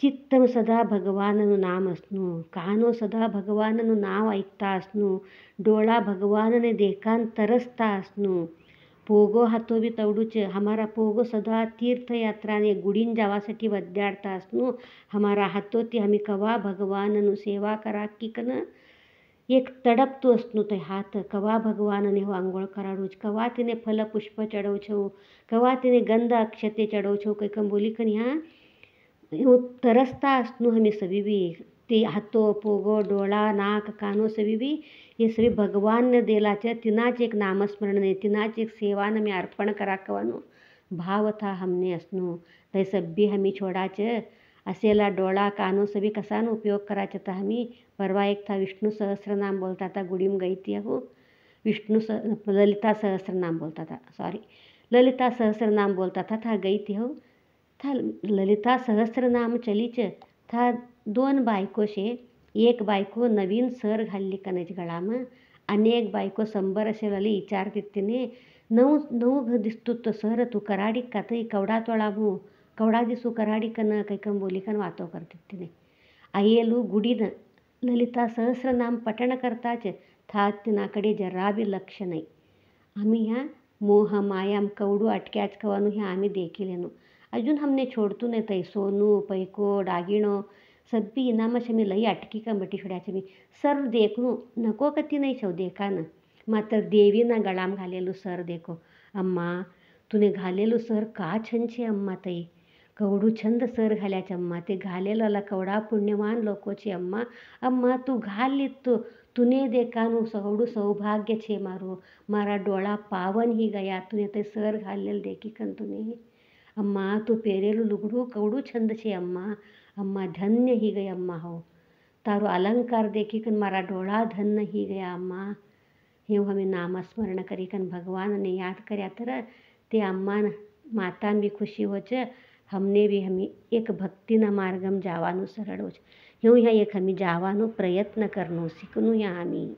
चित्तम सदा भगवाननु नाम असणू कानो सदा भगवाननु नाव ऐकता असणू डोळा भगवानने देखान तरसता पोगो હતો બી તવડું છે હમારા પોગો સદા તીર્થયાત્રાને ગુડીન જવાसाठी ಒದ್ದಾಡ್ತಾ ಅಸ್ನು हमारा हातोती आमी कवा भगवाननु सेवा कराकीकन એક તડપતું હસનું તે હાથ કવા ભગવાનને હું આંગોળ કરાડું છું કવા તેને ફલ પુષ્પ ચડવું છું કવા તેને ગંધ અક્ષતે ચડવું છું કંઈક બોલી કન્યા હું તરસતા હસનું હમે સભી બી ते हातो पोगो, डोळा, नाक, कानो सभी भी ये सभी भगवान ने देला છે तिनाच एक नामस्मरण ने तिनाच एक सेवा में अर्पण करा कवानो भाव था हमने असणू ते सभ्य हमी छोडाचं असेला, डोळा, कानो सभी कसानो उपयोग करायचा था हमी। परवा एक था विष्णु सहस्रनाम बोलता था गुडीम गई थी हो विष्णु ललिता सहस्रनाम बोलता था सॉरी ललिता सहस्रनाम बोलता था था गई थी हो था, ललिता सहस्रनाम चलीच था दोन बायको शे एक बायको नवीन सर घालली कनेच गळाम अनेक बायको शंभर असेवाली विचारतित्तीने नऊ नऊ दिसतो तो सर तू कराडी का तई कवडा ತೊಳಾಮು ಕವಡಾ ದಿಸು ಕರಾಡಿಕನ ಕೈಕಂ बोलिकन वातो करतित्तीने आयेलू गुडीन ललिता सहस्रनाम पठण करताच था तिनाकडे जरा बी लक्ष नाही आम्ही ह्या मोह मायाम कवडू अटक्याच कवानू ह्या आम्ही देखील अजून हमने छोडतो नाही तई सोनू पैको डागिणो सब्बी इनामाचे मी लई अटकी का बटी छोड्याचे मी. सर देखणू नको कती नाही छव देखान? मात्र देवीनं गळाम घालेलो सर देखो. अम्मा तुने घालेलो सर का छंद छे अम्मा तई? कवडू छंद सर घाल्याचे अम्मा. ते घालेला कवडा पुण्यवान लोकोचे अम्मा. अम्मा तू घालिತ್ತು तुने देखानु सवडू सौभाग्य छे मारू. मारा डोळा पावन ही गया. तुने ते सर घालेल देखी कन तुने. अम्मा तू पेरेलू लुगडू कवडू छंद छे अम्मा. ಅಮ್ಮ ಧನ್ಯ ಹೀಗೆ ಅಮ್ಮ. ಹೋ, ತಾರು ಅಲಂಕಾರ ದೇಖಿ ಮರ ಡೋಳಾ ಧನ್ಯ ಹೀಗೆ ಅಮ್ಮ. ಹೇ ಹಮಿ ನಾಮ ಸ್ಮರಣ ಕರಿ ಕನ್ ನೆ ಯಾದ ಕರೆ ಆತರ ತೇ ಅಮ್ಮ ಮಾತಾನ್ ಬಿ ಖುಷಿ ಹೋಚ, ಹಮ್ನೆ ಭಿ ಹಮಿ ಏಕ ಭಕ್ತಿನ ಮಾರ್ಗಮ್ ಜಾವಾನು ಸರಳ ಹೋಚ. ಯಾ ಏಕ ಹಮಿ ಜಾವಾನು ಪ್ರಯತ್ನ ಕರ್ನು ಸಿಕ್ಕನು ಯಾ ಹಮಿ.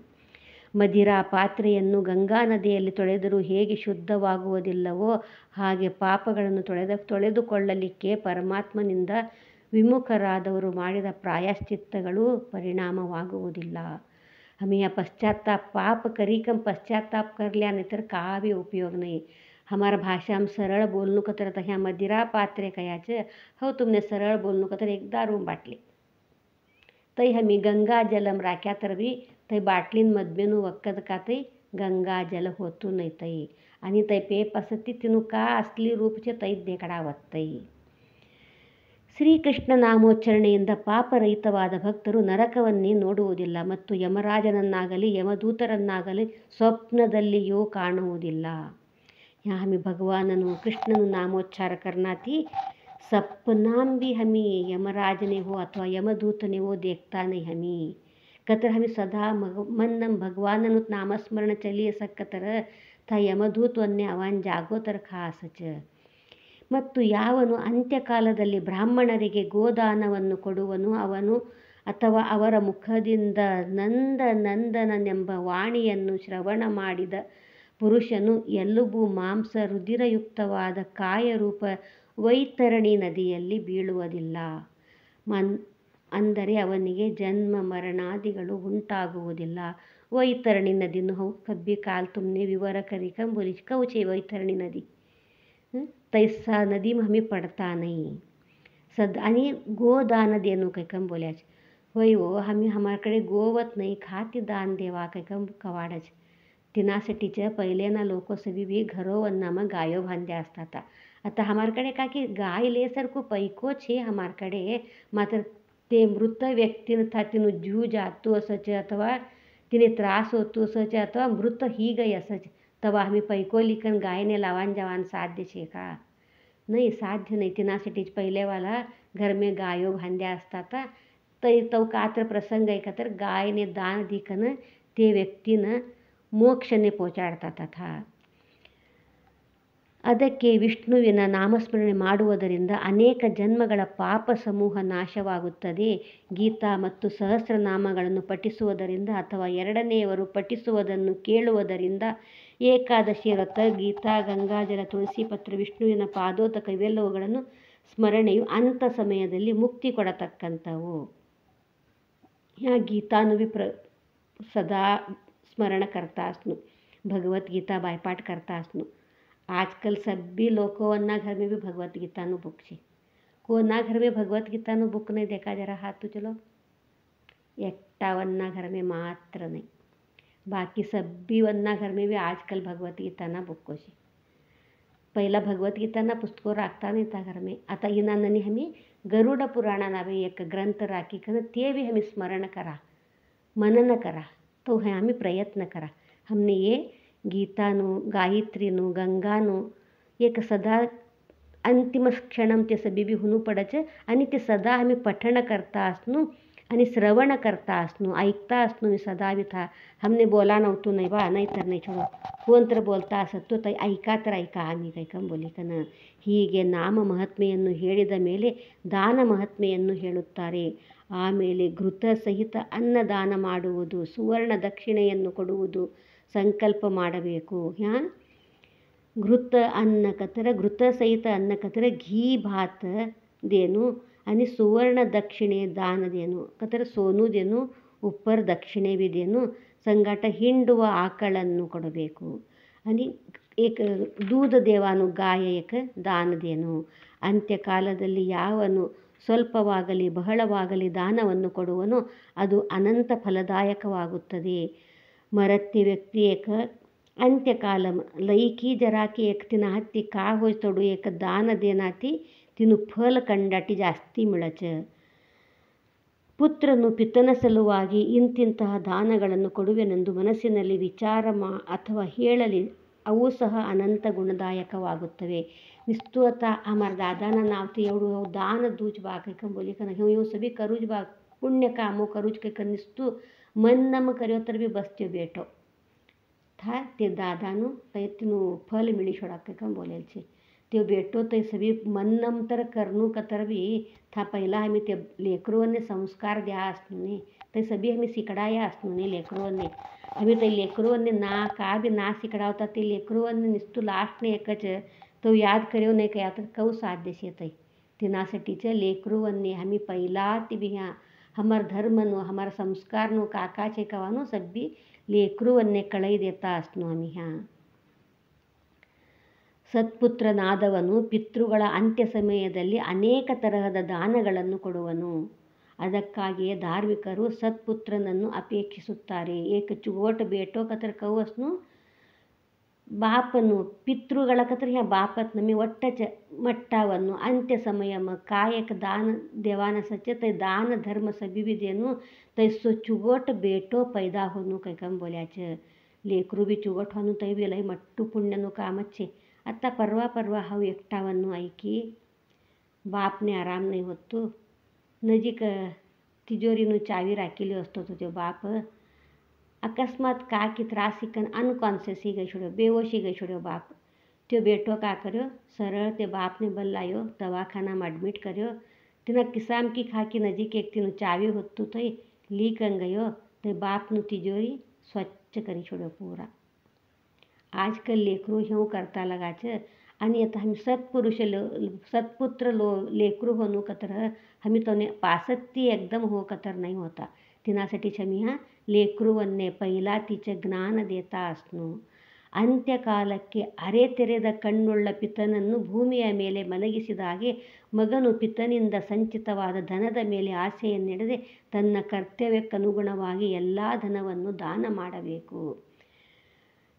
ಮದಿರಾ ಪಾತ್ರೆಯನ್ನು ಗಂಗಾ ನದಿಯಲ್ಲಿ ತೊಳೆದರೂ ಹೇಗೆ ಶುದ್ಧವಾಗುವುದಿಲ್ಲವೋ, ಹಾಗೆ ಪಾಪಗಳನ್ನು ತೊಳೆದ, ತೊಳೆದುಕೊಳ್ಳಲಿಕ್ಕೆ ಪರಮಾತ್ಮನಿಂದ ವಿಮುಖರಾದವರು ಮಾಡಿದ ಪ್ರಾಯಶ್ಚಿತ್ತಗಳು ಪರಿಣಾಮವಾಗುವುದಿಲ್ಲ हमें यह पश्चाताप पाप करी कम पश्चाताप कर लिया नहीं तर का भी उपयोग नहीं हमारा भाषा में सरळ बोलणं का तर ह्या मदिरा पात्रे कयाचं हो तुमने सरळ बोलणं का तर एकदा रूम बाटली तई हमी गंगा जलम राख्या तर बी तई बाटलीन मधबेनु वक्कत का तई गंगा जल होतू नाही तई आणि तई पेप असती तिनु का असली रूपचे तೈ ದೇಕಡಾವತ್ತೈ ಶ್ರೀಕೃಷ್ಣ ನಾಮೋಚ್ಚಾರಣೆಯಿಂದ ಪಾಪರಹಿತವಾದ ಭಕ್ತರು ನರಕವನ್ನೇ ನೋಡುವುದಿಲ್ಲ ಮತ್ತು ಯಮರಾಜನನ್ನಾಗಲಿ, ಯಮದೂತರನ್ನಾಗಲಿ ಸ್ವಪ್ನದಲ್ಲಿಯೂ ಕಾಣುವುದಿಲ್ಲ. ಯಾಮಿ ಭಗವಾನನು ಕೃಷ್ಣನು ನಾಮೋಚ್ಚಾರ ಕರ್ನಾತಿ, ಸಪ್ನಾಂಬಿ ಹಮಿ, ಯಮರಾಜನೇ ಅಥವಾ ಯಮದೂತನೇ ಹೋ ದೇಖ್ತಾನೆ ಹಮಿ. ಕತರ ಹಮಿ ಸದಾ ಮಗ ಮನ್ನಂ ಭಗವಾನನು ನಾಮಸ್ಮರಣ ಚಲಿಯ ಸಕ್ಕತರ ತ ಯಮದೂತವನ್ನೇ ಅವಾನ್ ಜಾಗೋತರ ಖಾಸಚ ಮತ್ತು ಯಾವನು ಅಂತ್ಯಕಾಲದಲ್ಲಿ ಬ್ರಾಹ್ಮಣರಿಗೆ ಗೋದಾನವನ್ನು ಕೊಡುವನು, ಅವನು ಅಥವಾ ಅವರ ಮುಖದಿಂದ ನಂದ ನಂದನನೆಂಬ ವಾಣಿಯನ್ನು ಶ್ರವಣ ಮಾಡಿದ ಪುರುಷನು ಎಲುಬು ಮಾಂಸ ರುದಿರಯುಕ್ತವಾದ ಕಾಯರೂಪ ವೈತರಣಿ ನದಿಯಲ್ಲಿ ಬೀಳುವುದಿಲ್ಲ. ಮನ್, ಅಂದರೆ ಅವನಿಗೆ ಜನ್ಮ ಮರಣಾದಿಗಳು ಉಂಟಾಗುವುದಿಲ್ಲ. ವೈತರಣಿ ನದಿ ಕಬ್ಬಿ ಕಾಲ್ ತುಮ್ನೆ ವಿವರ ಕರಿಕಂಬುಲಿಶ್ ಕೌಚಿ ವೈತರಣಿ ನದಿ. हम्म? तैसा नदी में हमें पड़ता नहीं। सद आणि गोदान देणं काय कम बोल्याच। होय हो आम्ही हमारकडे गोवत नाही, खाती दान देवा काय कम कवाडच तिनासाठीच्या पहिलेना लोक सभी भी घरोवन्नामा गायो बांध्या असतात आता हमारकडे का की गाय ले सरको पैको छे हमारकडे मात्र ते मृत व्यक्तीनं था, तिनं जीव जातो असंच अथवा, तिने त्रास होतो असंच अथवा मृत ही गई असंच। तेव्हा आम्ही पैको लिखन गायने लावान जवान साध्य छे का नाही साध्य नाही तिनासाठीच पहिल्यावाला घर में गायो बांध्या असतात तै तव कात्र प्रसंग आहे का तर गायने दान दिकन ते व्यक्तीनं ಮೋಕ್ಷನೆ ಪೋಚಾಡ್ತಾ ಅದಕ್ಕೆ ವಿಷ್ಣುವಿನ ನಾಮಸ್ಮರಣೆ ಮಾಡುವುದರಿಂದ ಅನೇಕ ಜನ್ಮಗಳ ಪಾಪ ಸಮೂಹ ನಾಶವಾಗುತ್ತದೆ ಗೀತಾ ಮತ್ತು ಸಹಸ್ರನಾಮಗಳನ್ನು ಪಠಿಸುವುದರಿಂದ ಅಥವಾ ಎರಡನೆಯವರು ಪಠಿಸುವುದನ್ನು ಕೇಳುವುದರಿಂದ ಏಕಾದಶಿ ವ್ರತ, ಗೀತಾ ಗಂಗಾಜಲ ತುಳಸಿ ಪತ್ರ ವಿಷ್ಣುವಿನ ಪಾದೋತಕ ಇವೆಲ್ಲವುಗಳನ್ನು ಸ್ಮರಣೆಯು ಅಂಥ ಸಮಯದಲ್ಲಿ ಮುಕ್ತಿ ಕೊಡತಕ್ಕಂಥವು. ಯಾ ಗೀತಾನು ವಿ ಪ್ರ, ಸದಾ ಸ್ಮರಣ ಕರ್ತಾಸ್ನು. ಭಗವದ್ಗೀತಾ ಬಾಯ್ಪಾಟ್ ಕರ್ತಾಸ್ನು. ಆಜ್ಕಲ್ ಸಬ್ಬಿ ಲೋಕವನ್ನ ಘರ್ಮೆ ಬಿ ಭಗವದ್ಗೀತಾನು ಬುಕ್ಸಿ ಕೋನ ಘರ್ಮೆ ಭಗವದ್ಗೀತಾನು ಬುಕ್ನೇ ಬೇಕಾದ್ಯಾರ ಹಾತು ಚಲೋ? ಎಟ್ಟವನ್ನ ಘರ್ಮೆ ಮಾತ್ರನೇ. बाकी सभी वन्ना घर में भी आजकल भगवत गीता ना बुक છે पहिला ना पुस्तको राखता नाही था घर में। आता इनाननी हमी गरुड पुराणा नावे एक ग्रंथ राखी कन ते भी हमें स्मरण करा मनन करा तो है आम्ही प्रयत्न करा। हमने ये गीतानु गायत्रीनु गंगानु एक सदा अंतिम क्षणम ते सभी बी हुनू पडच आणि ते सदा आम्ही पठण करता असणू आणि श्रवण करता असणू, ऐकता असणू मी सदाविथा हमने बोला नव्हतो नाही बा, नाही तर नाही छोडो. कोण तर बोಲ್ತಾ ಸತ್ತು ತೈ ಐಕಾ ತರ ಐಕಾ का ಕೈಕಂಬೋಲಿಕನ ಹೀಗೆ ನಾಮ ಮಹಾತ್ಮೆಯನ್ನು ಹೇಳಿದ ಮೇಲೆ ದಾನ ಮಹಾತ್ಮೆಯನ್ನು ಹೇಳುತ್ತಾರೆ. ಆಮೇಲೆ ಘೃತ ಸಹಿತ ಅನ್ನದಾನ ಮಾಡುವುದು, ಸುವರ್ಣ ದಕ್ಷಿಣೆಯನ್ನು ಕೊಡುವುದು ಸಂಕಲ್ಪ ಮಾಡಬೇಕು. ಹಾಂ ಘೃತ ಅನ್ನಕತರ ಘೃತ ಸಹಿತ ಅನ್ನಕತರ ಘೀ ಭಾತ್ ದೇನು. ಅನಿ ಸುವರ್ಣ ದಕ್ಷಿಣೆ ದಾನದೇನು ಕತರ ಸೋನುದೇನು ಉಪ್ಪರ್ ದಕ್ಷಿಣೆವಿದೇನು ಸಂಗಾಟ ಹಿಂಡುವ ಆಕಳನ್ನು ಕೊಡಬೇಕು. ಅನಿ ಏಕ ದೂದ ದೇವಾನು ಗಾಯಕ ದಾನದೇನು ಅಂತ್ಯಕಾಲದಲ್ಲಿ ಯಾವನು ಸ್ವಲ್ಪವಾಗಲಿ ಬಹಳವಾಗಲಿ ದಾನವನ್ನು ಕೊಡುವನು ಅದು ಅನಂತ ಫಲದಾಯಕವಾಗುತ್ತದೆ. ಮರತ್ತಿ ವ್ಯಕ್ತಿ ಏಕ ಅಂತ್ಯಕಾಲ ಲೈಕಿ ಜರಾಕಿ ಎಕ್ತಿನ ಹತ್ತಿ ಕಾಹೋಯ್ತೊಡು ಏಕ ದಾನದೇನಾತಿ ತಿನ್ನು ಫಲ ಕಂಡಾಟಿ ಜಾಸ್ತಿ ಮಿಳಚ. ಪುತ್ರನು ಪಿತನ ಸಲುವಾಗಿ ಇಂತಿಂತಹ ದಾನಗಳನ್ನು ಕೊಡುವೆನೆಂದು ಮನಸ್ಸಿನಲ್ಲಿ ವಿಚಾರ ಅಥವಾ ಹೇಳಲಿ, ಅವು ಸಹ ಅನಂತ ಗುಣದಾಯಕವಾಗುತ್ತವೆ. ನಿಸ್ತುವತ ಅಮರ ದಾದಾನ ನಾವು ಎವಡು ದಾನ ದೂಜ್ ಬಾಕಿಕೊಲಿ ಇವು ಸಭಿ ಕರುಜ್ ಬಾ, ಪುಣ್ಯ ಕಾಮು ಕರುಜ್ ಕೈಕ ನಿಸ್ತು ಮನ್ ನಮ್ಮ ಕರೆಯೋತ್ತರ ಬಿ ಬಸ್ತಿ ಬೇಟೋ. ಥಾ, ತಿ ದಾದಾನು ಕೈ ಫಲ ಫಲ್ ಅಲ್ಸಿ त्यो भेटो तो सभी मन नमतर करणू कतर भी। था पयला हमें ते लेकरो ने संस्कार दिया आसता न्ही सभी हमें सिखड़ाया आसता न्ही लेकरो ने। आमी थंय लेकरो ने ना, का भी ना होता ती लेकरो ने निस्तू लास्ट ने एकच तो याद कर्यो ने कयात कऊ साथ देशे थंय तेना से टीचर, लेकरो ने हमें पहला भी हाँ हमार धर्म नो, हमारा संस्कार नो, काका छे कवानो सब भी लेकरो ने कड़ाई देता असनो हमें हाँ। ಸತ್ಪುತ್ರನಾದವನು ಪಿತೃಗಳ ಅಂತ್ಯ ಸಮಯದಲ್ಲಿ ಅನೇಕ ತರಹದ ದಾನಗಳನ್ನು ಕೊಡುವನು. ಅದಕ್ಕಾಗಿಯೇ ಧಾರ್ಮಿಕರು ಸತ್ಪುತ್ರನನ್ನು ಅಪೇಕ್ಷಿಸುತ್ತಾರೆ. ಏಕ ಚುಗೋಟ ಬೇಟೋ ಕತ್ರ ಕೌವಸ್ನು ಬಾಪನು, ಪಿತೃಗಳ ಕತ್ರ ಬಾಪತ್ ನಮಿ ಒಟ್ಟ ಚ ಮಟ್ಟವನ್ನು ಅಂತ್ಯ ಸಮಯಮ ಕಾಯಕ ದಾನ ದೇವಾನ ಸಚ ತೈ ದಾನ ಧರ್ಮ ಸಬಿವಿದೆಯನ್ನು ತೈ ಸೊ ಚುಗೋಟ ಬೇಟೋ ಪೈದಾ ಹೋನು ಕೈಕಂ ಲೇಕರು ಬಿ ಚುಗೋಟ್ ಹೊನು ತೈ ಬಿ ಲೈ ಮಟ್ಟು ಪುಣ್ಯನು ಕಾಮಚ್ಚೆ. आता परवा परवा हांव एकठांवन बाप ने आराम नहीं होत नजीक तिजोरीनू चावी राखिल्ली तो तुजो बाप अकस्मात का कि त्रास त्रासिकन अनकॉन्सियसी गई छोड़ियो बेहोशी गई छोड़ो बाप तो बेटो का करियो सरल ते बाप ने बल लायो दवाखाना में एडमिट करो तिना किसाम की खाकी नजीक एक तीनों चावी होत थी लीकन गयो तो बाप नु तिजोरी स्वच्छ करी छोड़ो पूरा आजकल लेकरू ह्यो करता लगायचं आणि आता आम्ही सत्पुरुष लो सत्पुत्र लो लेकरू होणू कतर आम्ही तो पासत्ती एकदम हो कतर नाही होता तिनासाठीच आम्ही ह्या ಲೇಕರುವನ್ನೇ ಪೈಲ ತಿಚ ಜ್ಞಾನ ದೇತಾ ಅಸ್ನು ಅಂತ್ಯಕಾಲಕ್ಕೆ ಅರೆ ತೆರೆದ ಕಣ್ಣುಳ್ಳ ಪಿತನನ್ನು ಭೂಮಿಯ ಮೇಲೆ ಮಲಗಿಸಿದ ಹಾಗೆ ಮಗನು ಪಿತನಿಂದ ಸಂಚಿತವಾದ ಧನದ ಮೇಲೆ ಆಸೆಯನ್ನಿಡದೆ ತನ್ನ ಕರ್ತವ್ಯಕ್ಕನುಗುಣವಾಗಿ ಎಲ್ಲ ಧನವನ್ನು ದಾನ ಮಾಡಬೇಕು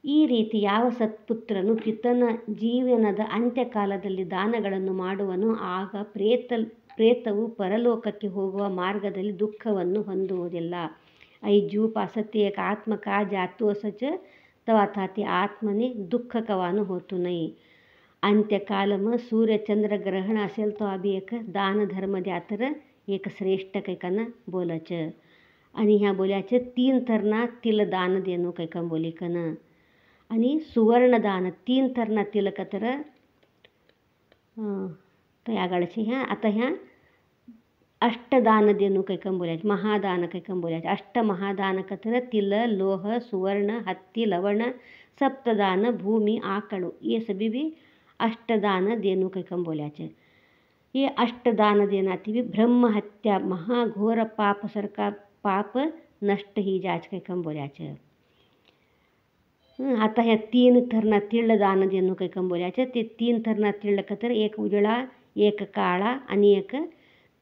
ಈ ರೀತಿ ಯಾವ ಸತ್ಪುತ್ರನು ಪಿತನ ಜೀವನದ ಅಂತ್ಯಕಾಲದಲ್ಲಿ ದಾನಗಳನ್ನು ಮಾಡುವನು, ಆಗ ಪ್ರೇತ, ಪ್ರೇತವು ಪರಲೋಕಕ್ಕೆ ಹೋಗುವ ಮಾರ್ಗದಲ್ಲಿ ದುಃಖವನ್ನು ಹೊಂದುವುದಿಲ್ಲ. ಐಜೂಪ ಅಸತ್ಯಕ ಆತ್ಮಕ ಜಾತು ಅಸಚ ತವಾ ತಾತಿ ದುಃಖ ದುಃಖಕವಾನು ಹೋತು ನೈ ಅಂತ್ಯಕಾಲಮ ಸೂರ್ಯ ಚಂದ್ರ ಗ್ರಹಣ ಅಸೆಲ್ ತೋ ಅಭಿಯಕ ದಾನ ಧರ್ಮದ ಏಕ ಶ್ರೇಷ್ಠ ಕೈಕನ ಬೋಲಚ. છે ಬೋಲ್ಯಾಚ ತೀನ್ બોલ્યા ತಿಲ್ તીન તરના તિલ आणि सुवर्णदान, तीन थरना तिलक तर यागाडचे ह्या आता ह्या अष्टदान देणू कैकं बोलायचं महादान कैकं बोलायचं अष्ट महादान कतर तिल, लोह, सुवर्ण, हत्ती, लवण, सप्तदान, भूमि आकಳು ये सभी भी अष्टदान देणू कैकं बोलायचं ये अष्टदान देनाती ब्रह्म हत्या, महाघोर पाप सारखा पाप नष्ट ही जाच कैकं बोलायचं आता ह्या तीन थरना तिळलं जाणं जेणू काही कंबोल्याचे ते तीन थरना तिळलं तर एक उजळा एक काळा आणि एक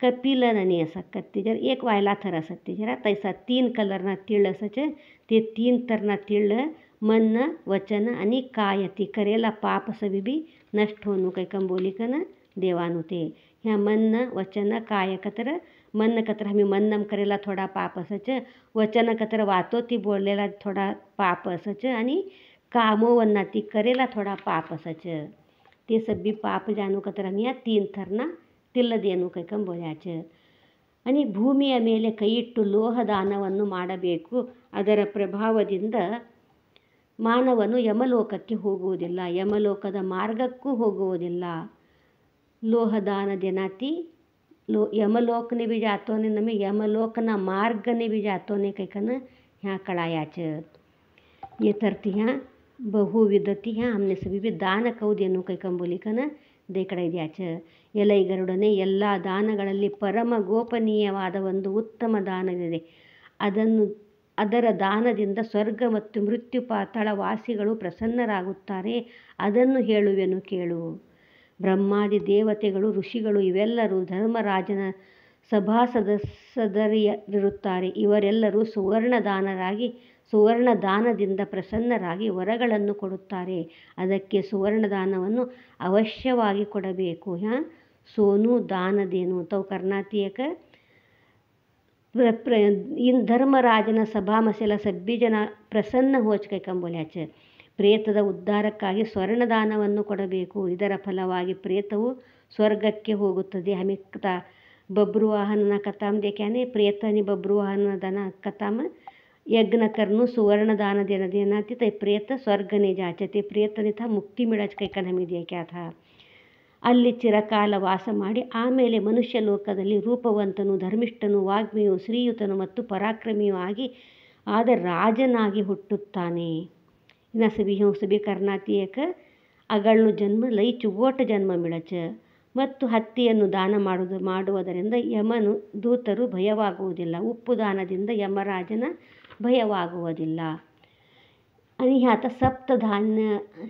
कपिलन आणि असं कत्ती एक वायला थर असत ते तैसा तीन कलरना तीळ असायचं ते तीन थरना तिळलं मन वचन आणि काय ती करेला पाप सभी बी नष्ट होणू कैकं बोलिकन देवानु ते ह्या मन वचन काय कतर मन कतर आम्ही मन्नम करेला थोडा पाप असायचं वचन कतर वातो ती बोललेला थोडा पाप असायचं आणि कामो वन्ना ती करेला थोडा पाप असायचं ते सब्बी पाप जाणू ಕತರ ಆಮ್ಯ ತೀನ್ ಥರನ ತಿಲ್ಲದೇನು ಕೈಕೊಂಬೋಯಾಚ आणि ಭೂಮಿಯ ಮೇಲೆ ಕೈಯಿಟ್ಟು ಲೋಹದಾನವನ್ನು ಮಾಡಬೇಕು ಅದರ ಪ್ರಭಾವದಿಂದ ಮಾನವನು ಯಮಲೋಕಕ್ಕೆ ಹೋಗುವುದಿಲ್ಲ ಯಮಲೋಕದ ಮಾರ್ಗಕ್ಕೂ ಹೋಗುವುದಿಲ್ಲ लोहदान देनाती लो यमलोकने बी जातो ने नमे यमलोकना मार्गने बी जातो ने कैकन ह्या कळायाचं ये तरती ह्या ಬಹುವಿಧತಿ ह्या हमने सभी भी दान ಕೌದೇನು ಕೈಕಂಬೋಲಿಕನ ದೇಕಡೈದ್ಯಾಚ ಎಲೈ ಗರುಡನೆ ಎಲ್ಲ ದಾನಗಳಲ್ಲಿ ಪರಮ ಗೋಪನೀಯವಾದ ಒಂದು ಉತ್ತಮ ದಾನವಿದೆ ಅದನ್ನು ಅದರ ದಾನದಿಂದ ಸ್ವರ್ಗ ಮತ್ತು ಮೃತ್ಯು ಪಾತಾಳ ವಾಸಿಗಳು ಪ್ರಸನ್ನರಾಗುತ್ತಾರೆ ಅದನ್ನು ಹೇಳುವೆನು ಕೇಳು ಬ್ರಹ್ಮಾದಿ ದೇವತೆಗಳು, ಋಷಿಗಳು ಇವೆಲ್ಲರೂ ಧರ್ಮರಾಜನ ಸಭಾ ಸಭಾಸದಸದರಿಯರಿರುತ್ತಾರೆ ಇವರೆಲ್ಲರೂ ಸುವರ್ಣದಾನರಾಗಿ, ಸುವರ್ಣದಾನದಿಂದ ಪ್ರಸನ್ನರಾಗಿ ವರಗಳನ್ನು ಕೊಡುತ್ತಾರೆ. ಅದಕ್ಕೆ ಸುವರ್ಣದಾನವನ್ನು ಅವಶ್ಯವಾಗಿ ಕೊಡಬೇಕು. ಹಾಂ? ಸೋನು ದಾನದೇನು? ತಾವು ಕರ್ನಾಟಕ ಇನ್ ಧರ್ಮರಾಜನ ಸಭಾ ಸಬ್ಬಿಜನ ಪ್ರಸನ್ನ ಹೋಚ್ ಕೈ ಪ್ರೇತದ ಉದ್ಧಾರಕ್ಕಾಗಿ ಸ್ವರ್ಣದಾನವನ್ನು ಕೊಡಬೇಕು. ಇದರ ಫಲವಾಗಿ ಪ್ರೇತವು ಸ್ವರ್ಗಕ್ಕೆ ಹೋಗುತ್ತದೆ. ಹಮಿಕ್ತ ಬಬ್ರುವಾಹನನ ಕಥಾಂ ದೇಖ್ಯಾನೆ ಪ್ರೇತನಿ ಬಬ್ರುವಾಹನದನ ಕಥಾಮ ಯಜ್ಞಕರ್ನು ಸುವರ್ಣದಾನ ದಿನದೇನಾತಿ ದಿನ ಪ್ರೇತ ಸ್ವರ್ಗನೇ ಜಾಚತೆ. ತ ಮುಕ್ತಿ ಮಿಳಚ್ ಕೈಕನ್ ಅಲ್ಲಿ ಚಿರಕಾಲ ವಾಸ ಮಾಡಿ ಆಮೇಲೆ ಮನುಷ್ಯ ಲೋಕದಲ್ಲಿ ರೂಪವಂತನು, ಧರ್ಮಿಷ್ಠನು, ವಾಗ್ಮಿಯು, ಶ್ರೀಯುತನು ಮತ್ತು ಪರಾಕ್ರಮಿಯೂ ಆಗಿ ಆದ ರಾಜನಾಗಿ ಹುಟ್ಟುತ್ತಾನೆ. ಇನ್ನು ಸಭಿ ಹ್ಯೂ ಸಭಿ ಕರ್ನಾತಿಯಕ ಅಗಳನ್ನು ಜನ್ಮ ಲೈ ಚುವ್ವೋಟ ಜನ್ಮ ಮಿಳಚ ಮತ್ತು ಹತ್ತಿಯನ್ನು ದಾನ ಮಾಡುವುದು ಮಾಡುವುದರಿಂದ ಯಮನು ದೂತರು ಭಯವಾಗುವುದಿಲ್ಲ ಉಪ್ಪು ದಾನದಿಂದ ಯಮರಾಜನ ಭಯವಾಗುವುದಿಲ್ಲ आणि ह्या आता सप्तधान्य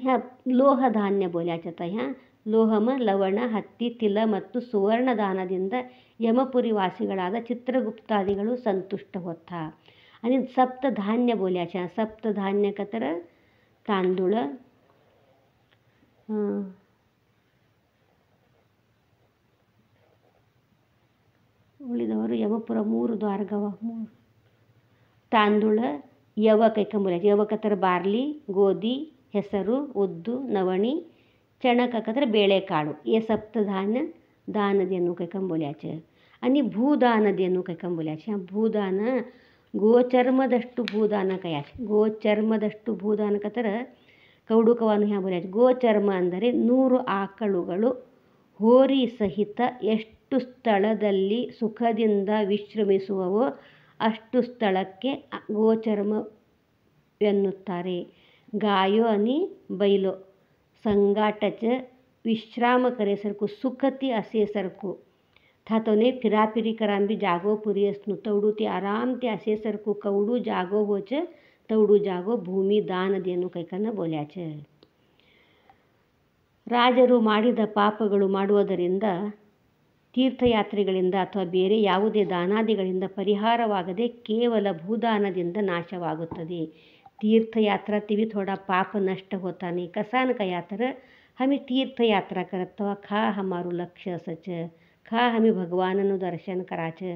ह्या ಲೋಹಧಾನ್ಯ ಬೋಲ್ಯಾಚತ ह्या ಲೋಹಮ ಲವಣ ಹತ್ತಿ ತಿಲ ಮತ್ತು ಸುವರ್ಣದಾನದಿಂದ ಯಮಪುರಿ ವಾಸಿಗಳಾದ ಚಿತ್ರಗುಪ್ತಾದಿಗಳು ಸಂತುಷ್ಟ होता आणि सप्तधान्य बोल्याच्या सप्तधान्य कतर तांदूळ ಉಳಿದವರು ಯಮಪುರ ಮೂರು ದ್ವಾರಗವ ಮೂರು ತಾಂದೂಳ ಯವ ಕೈಕೊಂಬೋಲ್ಯಾಚ ಯವ ಕತರ ಬಾರ್ಲಿ ಗೋಧಿ ಹೆಸರು ಉದ್ದು ನವಣಿ चणक कतर ಬೇಳೆಕಾಳು ये सप्तधान्य दान देणू ಕೈಕೊಂಬೋಲ್ಯಾಚ आणि ಭೂದಾನ ದೇಣू ಕೈಕೊಂಬೋಲ್ಯಾಚ ಭೂದಾನ ಗೋಚರ್ಮದಷ್ಟು ಭೂದಾನಕ ಯಾಚ್ ಗೋಚರ್ಮದಷ್ಟು ಭೂದಾನಕತರ ಕೌಡುಕವನ್ನು ಹ್ಯಾ ಬರೆಯ ಗೋಚರ್ಮ ಅಂದರೆ ನೂರು ಆಕಳುಗಳು ಹೋರಿ ಸಹಿತ ಎಷ್ಟು ಸ್ಥಳದಲ್ಲಿ ಸುಖದಿಂದ ವಿಶ್ರಮಿಸುವವೋ ಅಷ್ಟು ಸ್ಥಳಕ್ಕೆ ಗೋಚರ್ಮ ಎನ್ನುತ್ತಾರೆ. ಗಾಯೋ ಅನಿ ಬೈಲೋ, ಸಂಗಾಟಚ ವಿಶ್ರಾಮ ಕರೆ ಸರಕು, ಸುಖತಿ ಅಸೆ ಸರಕು. करेसारखं सुखती असेसारखं थातोने फिराफिरी करांबी जागो पुरी असनु तवडू ते आराम ते असेसारखं कवडू जागो होच ತೌಡು ಜಾಗೋ ಭೂಮಿ ದಾನದೇನು ಕೈಕನ್ನ ಬೋಲ್ಯಾಚ ರಾಜರು ಮಾಡಿದ ಪಾಪಗಳು ಮಾಡುವುದರಿಂದ ತೀರ್ಥಯಾತ್ರೆಗಳಿಂದ ಅಥವಾ ಬೇರೆ ಯಾವುದೇ ದಾನಾದಿಗಳಿಂದ ಪರಿಹಾರವಾಗದೆ ಕೇವಲ ಭೂದಾನದಿಂದ ನಾಶವಾಗುತ್ತದೆ तीर्थयात्रा ते बी थोडा पाप नष्ट होता नाही कसान कया तर आम्ही तीर्थयात्रा करत तेव्हा खा हमारू लक्ष्य ખા હમે ભગવાનનું દર્શન કરા છે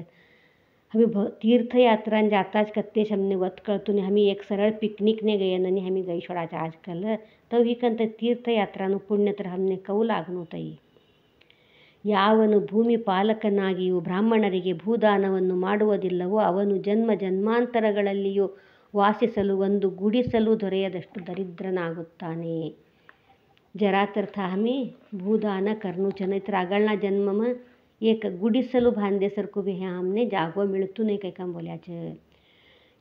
હવે તીર્થયાત્રાને જાતા જ કત્તે જ અમને વત કરતું ને અમે એક ನನಿ ಹಮಿ ગયા અને અમે ગઈ છોડા છે આજકાલ તો હિકંತ તીર્થયાત્રાનું પુણ્યત્ર અમને કૌ લાગનું તઈ ಯಾವನು ಭೂಮಿ ಪಾಲಕನಾಗಿಯೂ ಬ್ರಾಹ್ಮಣರಿಗೆ ಭೂದಾನವನ್ನು ಮಾಡುವುದಿಲ್ಲವೋ, ಅವನು ಜನ್ಮ ಜನ್ಮಾಂತರಗಳಲ್ಲಿಯೂ ವಾಸಿಸಲು ಒಂದು ಗುಡಿಸಲು ದೊರೆಯದಷ್ಟು ದರಿದ್ರನಾಗುತ್ತಾನೆ. ಜರಾತರ್ಥಾಮಿ ಭೂದಾನ ಕರ್ಣು ಚನೈತ್ರ ಅಗಳನ ಜನ್ಮಮ ಏಕ ಗುಡಿಸಲು ಬಾಂಧೆಸರ್ಕು ಬಿ ಹ್ಯಾಮ್ನೆ ಜಾಗೋ ಮಿಳುತುನೆ ಕೈಕಂಬೋಲ್ಯಾಚೆ.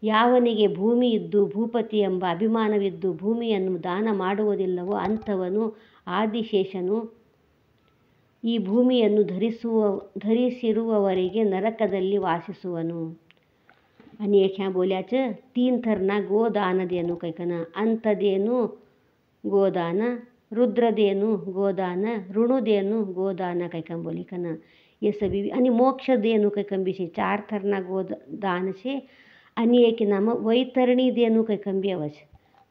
ಯಾವನಿಗೆ ಭೂಮಿ ಇದ್ದು ಭೂಪತಿ ಎಂಬ ಅಭಿಮಾನವಿದ್ದು ಭೂಮಿಯನ್ನು ದಾನ ಮಾಡುವುದಿಲ್ಲವೋ ಅಂಥವನು ಆದಿಶೇಷನು. ಈ ಭೂಮಿಯನ್ನು ಧರಿಸುವ, ಧರಿಸಿರುವವರಿಗೆ ನರಕದಲ್ಲಿ ವಾಸಿಸುವನು. ಅನೇಕ ಬೋಲ್ಯಾಚ ತೀನ್ ಥರ್ನ ಗೋದಾನದೇನು ಕೈಕನ? ಅಂಥದೇನು ಗೋದಾನ? ರುದ್ರದೇನು ಗೋದಾನ? ಋಣುದೇನು ಗೋದಾನ ಕೈಕಂಬೋಲಿಕನ ಯೇಸವಿವಿ ಅನಿ ಮೋಕ್ಷದೇನು ಕೈಕಂಬಿಸಿ ಚಾರ್ ಥರನ ಗೋದಾನ છે અને એક નામ વૈતરણી દેનું કંઈ કંબી આવે છે?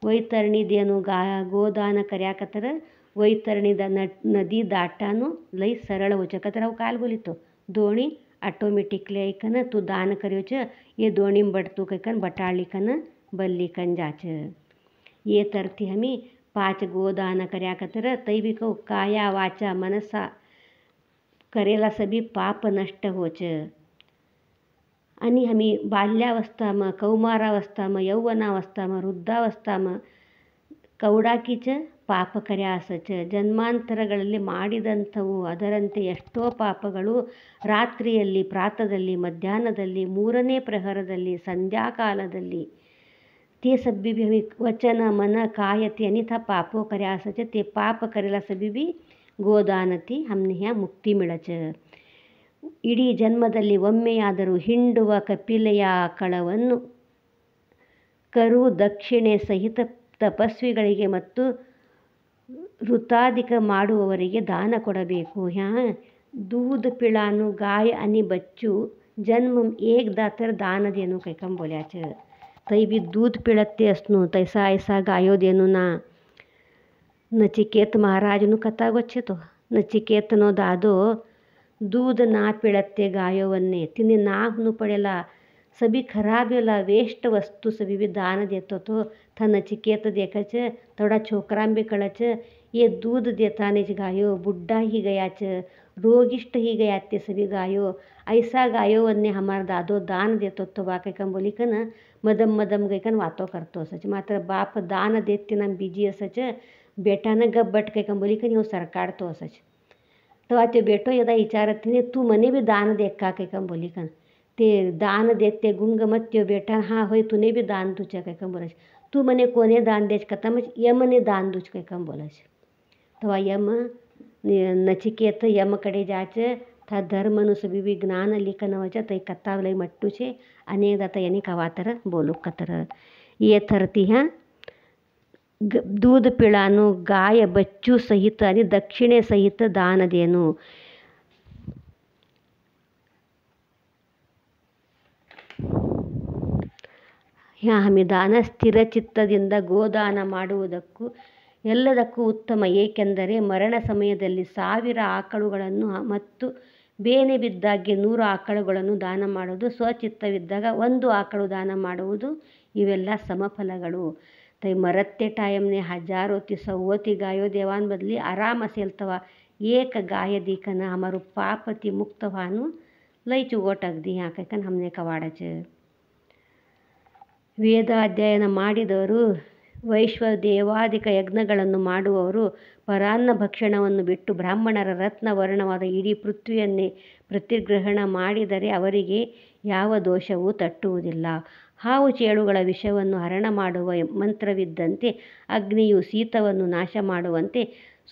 વૈતરણી દેનું ગા, ગોદાન કર્યા કતર વૈતરણી નદી દાટાનું લઈ સરળ હોય છે. કતર હું કાલ બોલી તો દોણી ಆಟೋಮೆಟಿಕ್ಲಿ ಐಕನ ತು ದಾನ ಕರಿಯೋ ಚ ಏ ದೋಣಿಂ ಬಡ್ತು ಕೈಕನ್ ಬಟಾಳಿಕನ ಬಲ್ಲಿಕನ್ ಜಾಚ ಏ ತರ್ತಿ ಹಮಿ પાંચ ગોદાન કર્યા કતર તૈ બી કહું કાયા વાચા મનસા करेला सभी ಪಾಪ ನಷ್ಟ ಹೋಚ ಅನಿ हमी बाल्यावस्था में कौमारावस्था में यौवनावस्था में वृद्धावस्था में ಕೌಡಾಕಿ ಚ ಪಾಪ ಕರ್ಯಾಸ ಚ ಜನ್ಮಾಂತರಗಳಲ್ಲಿ ಮಾಡಿದಂಥವು, ಅದರಂತೆ ಎಷ್ಟೋ ಪಾಪಗಳು ರಾತ್ರಿಯಲ್ಲಿ, ಪ್ರಾತದಲ್ಲಿ, ಮಧ್ಯಾಹ್ನದಲ್ಲಿ, ಮೂರನೇ ಪ್ರಹರದಲ್ಲಿ, ಸಂಧ್ಯಾಕಾಲದಲ್ಲಿ. ತೇ ಸಬ್ಬಿಬಿ ವಚನ ಮನ ಕಾಯತಿ ಅನಿತ ಪಾಪೋ ಕರ್ಯಾಸ ಚ ತೇ ಪಾಪ ಕರೆಲ ಸಬ್ಬಿಬಿ ಗೋದಾನತಿ ಹಮ್ನಿಹ ಮುಕ್ತಿ ಮಿಳಚ. ಇಡೀ ಜನ್ಮದಲ್ಲಿ ಒಮ್ಮೆಯಾದರೂ ಹಿಂಡುವ ಕಪಿಲೆಯ ಕಳವನ್ನು ಕರು ದಕ್ಷಿಣೆ ಸಹಿತ ತಪಸ್ವಿಗಳಿಗೆ ಮತ್ತು ಋತಾಧಿಕ ಮಾಡುವವರಿಗೆ ದಾನ ಕೊಡಬೇಕು. ಹ್ಯಾ, ದೂದ್ ಪಿಳಾನು ಗಾಯ ಅನಿ ಬಚ್ಚು ಜನ್ಮ ಏಕ್ ದಾತರ ದಾನದೇನು ಕೈಕಂಬೋಲ್ಯಾಚ. ತೈ ಬಿ ದೂದ್ ಪಿಳತ್ತೆ ಅಸ್ನು, ತೈಸಾ ಐಸಾ ಗಾಯೋದೇನು ನಾ गायो देनु ना नचिकेत महाराजनु कथा ಗೊಚ್ಚೆ तो नचिकेतनो दादो दूध ना पिळत्ते गायोवन्ने तिने नाहनु पडेला सभी खराब वेला वेस्ट वस्तू सभी भी दान देतो तो था नचिकेत देखच थोड़ा छोकराम भी कळच ये दूध देतानेच गायो बुड्ढा ही गयाच रोगिष्ट ही गयात ते सभी गायो ऐसा गायोवन्ने हमारा दादो दान देतो तो बा कैकन बोली कन मदम मदम गैकन वातो करतो असच मात्र बाप दान देते ना बिजी असच बेटानं गप बटकयका मुलिकन येवन सरकार तो असोच तो त्यो बेटो यदा विचारत तिने तूं मने भी दान देख काकयका बोलिकन ते दान देते गुंग मत त्यो बेटा हाँ हो तूने भी दान दूचा कम बोला तू मने कोने दान देच कतम यम ने दान दूच कम बोलच तो यम नचिकेत यम कड़े जाच था धर्मनु सभी ज्ञान लिखन वचा तई कत्तावलय मट्टू छे अनेक दाता यानी कवातर बोलू कतर ये थरती हाँ ಗ ಪಿಳಾನು, ಗಾಯ, ಬಚ್ಚು ಸಹಿತ ಅನಿ ದಕ್ಷಿಣೆ ಸಹಿತ ದಾನದೇನು? ಯಾಮಿ ದಾನ ಸ್ಥಿರಚಿತ್ತದಿಂದ ಗೋದಾನ ಮಾಡುವುದಕ್ಕೂ ಎಲ್ಲದಕ್ಕೂ ಉತ್ತಮ, ಏಕೆಂದರೆ ಮರಣ ಸಮಯದಲ್ಲಿ ಸಾವಿರ ಆಕಳುಗಳನ್ನು ಮತ್ತು ಬೇನೆ ಬಿದ್ದಾಗೆ ನೂರು ಆಕಳುಗಳನ್ನು ದಾನ ಮಾಡುವುದು, ಸ್ವಚಿತ್ತವಿದ್ದಾಗ ಒಂದು ಆಕಳು ದಾನ ಮಾಡುವುದು, ಇವೆಲ್ಲ ಸಮಫಲಗಳು. ತೈ મરતે ટાઈમને હજારોથી સૌથી ગાયો દેવાને બદલી आराम હેલતવા એક ગાય દીકન અમારું પાપથી મુક્ત થવાનું લઈ ચુગોટક દી આ ವೇದ ಅಧ್ಯಯನ ಮಾಡಿದವರು ವೈಶ್ವ ದೇವಾದಿಕ ಯಜ್ಞಗಳನ್ನು ಮಾಡುವವರು ಪರಾನ್ನ ಭಕ್ಷಣವನ್ನು ಬಿಟ್ಟು ಬ್ರಾಹ್ಮಣರ ರತ್ನ ವರ್ಣವಾದ ಇಡೀ ಪೃಥ್ವಿಯನ್ನೇ ಪ್ರತಿಗ್ರಹಣ ಮಾಡಿದರೆ ಅವರಿಗೆ ಯಾವ ದೋಷವೂ ತಟ್ಟುವುದಿಲ್ಲ. ಹಾವು ಚೇಳುಗಳ ವಿಷವನ್ನು ಹರಣ ಮಾಡುವ ಮಂತ್ರವಿದ್ದಂತೆ ಅಗ್ನಿಯು ಸೀತವನ್ನು ನಾಶ ಮಾಡುವಂತೆ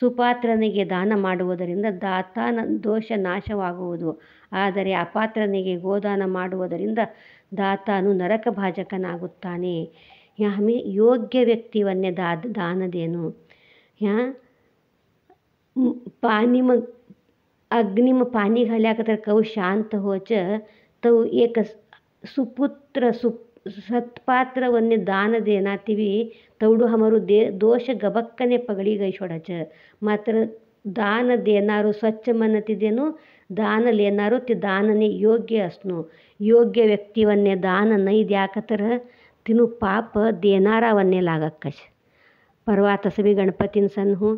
ಸುಪಾತ್ರನಿಗೆ ದಾನ ಮಾಡುವುದರಿಂದ ದಾತಾನ ದೋಷ ನಾಶವಾಗುವುದು. ಆದರೆ ಅಪಾತ್ರನಿಗೆ ಗೋದಾನ ಮಾಡುವುದರಿಂದ ದಾತಾನು ನರಕ ಭಾಜಕನಾಗುತ್ತಾನೆ ಯೋಗ್ಯ ವ್ಯಕ್ತಿವನ್ನೇ ದಾ, ದಾನದೇನು? ಹಾಂ ಪಾನಿಮ, ಅಗ್ನಿಮ ಪಾನಿ ಹಲ್ಯಾಕತ್ರ ಕವು ಶಾಂತ ಹೋಚ ತವು ಏಕ ಸುಪುತ್ರ ಸು ಸತ್ಪಾತ್ರವನ್ನೇ ದಾನದೇನಾತಿವಿ ತೌಡು ಹಮರು ದೇ ದೋಷ ಗಬಕ್ಕನೆ ಪಗಳಿಗೈಸೋಡಚ ಮಾತ್ರ ದಾನದೇನಾರು ಸ್ವಚ್ಛ ಮನತಿದೇನು ದಾನಲೇನಾರು ತಿ ದಾನನೆ ಯೋಗ್ಯ ಅಸ್ನು. ಯೋಗ್ಯ ವ್ಯಕ್ತಿವನ್ನೇ ದಾನ ನೈದ್ ಯಾಕತರ? ತಿನ್ನು ಪಾಪ ದೇನಾರವನ್ನೇ लागक्कश ಪರ್ವಾತ ಸಭಿ ಗಣಪತಿನ ಸನ್ಹು.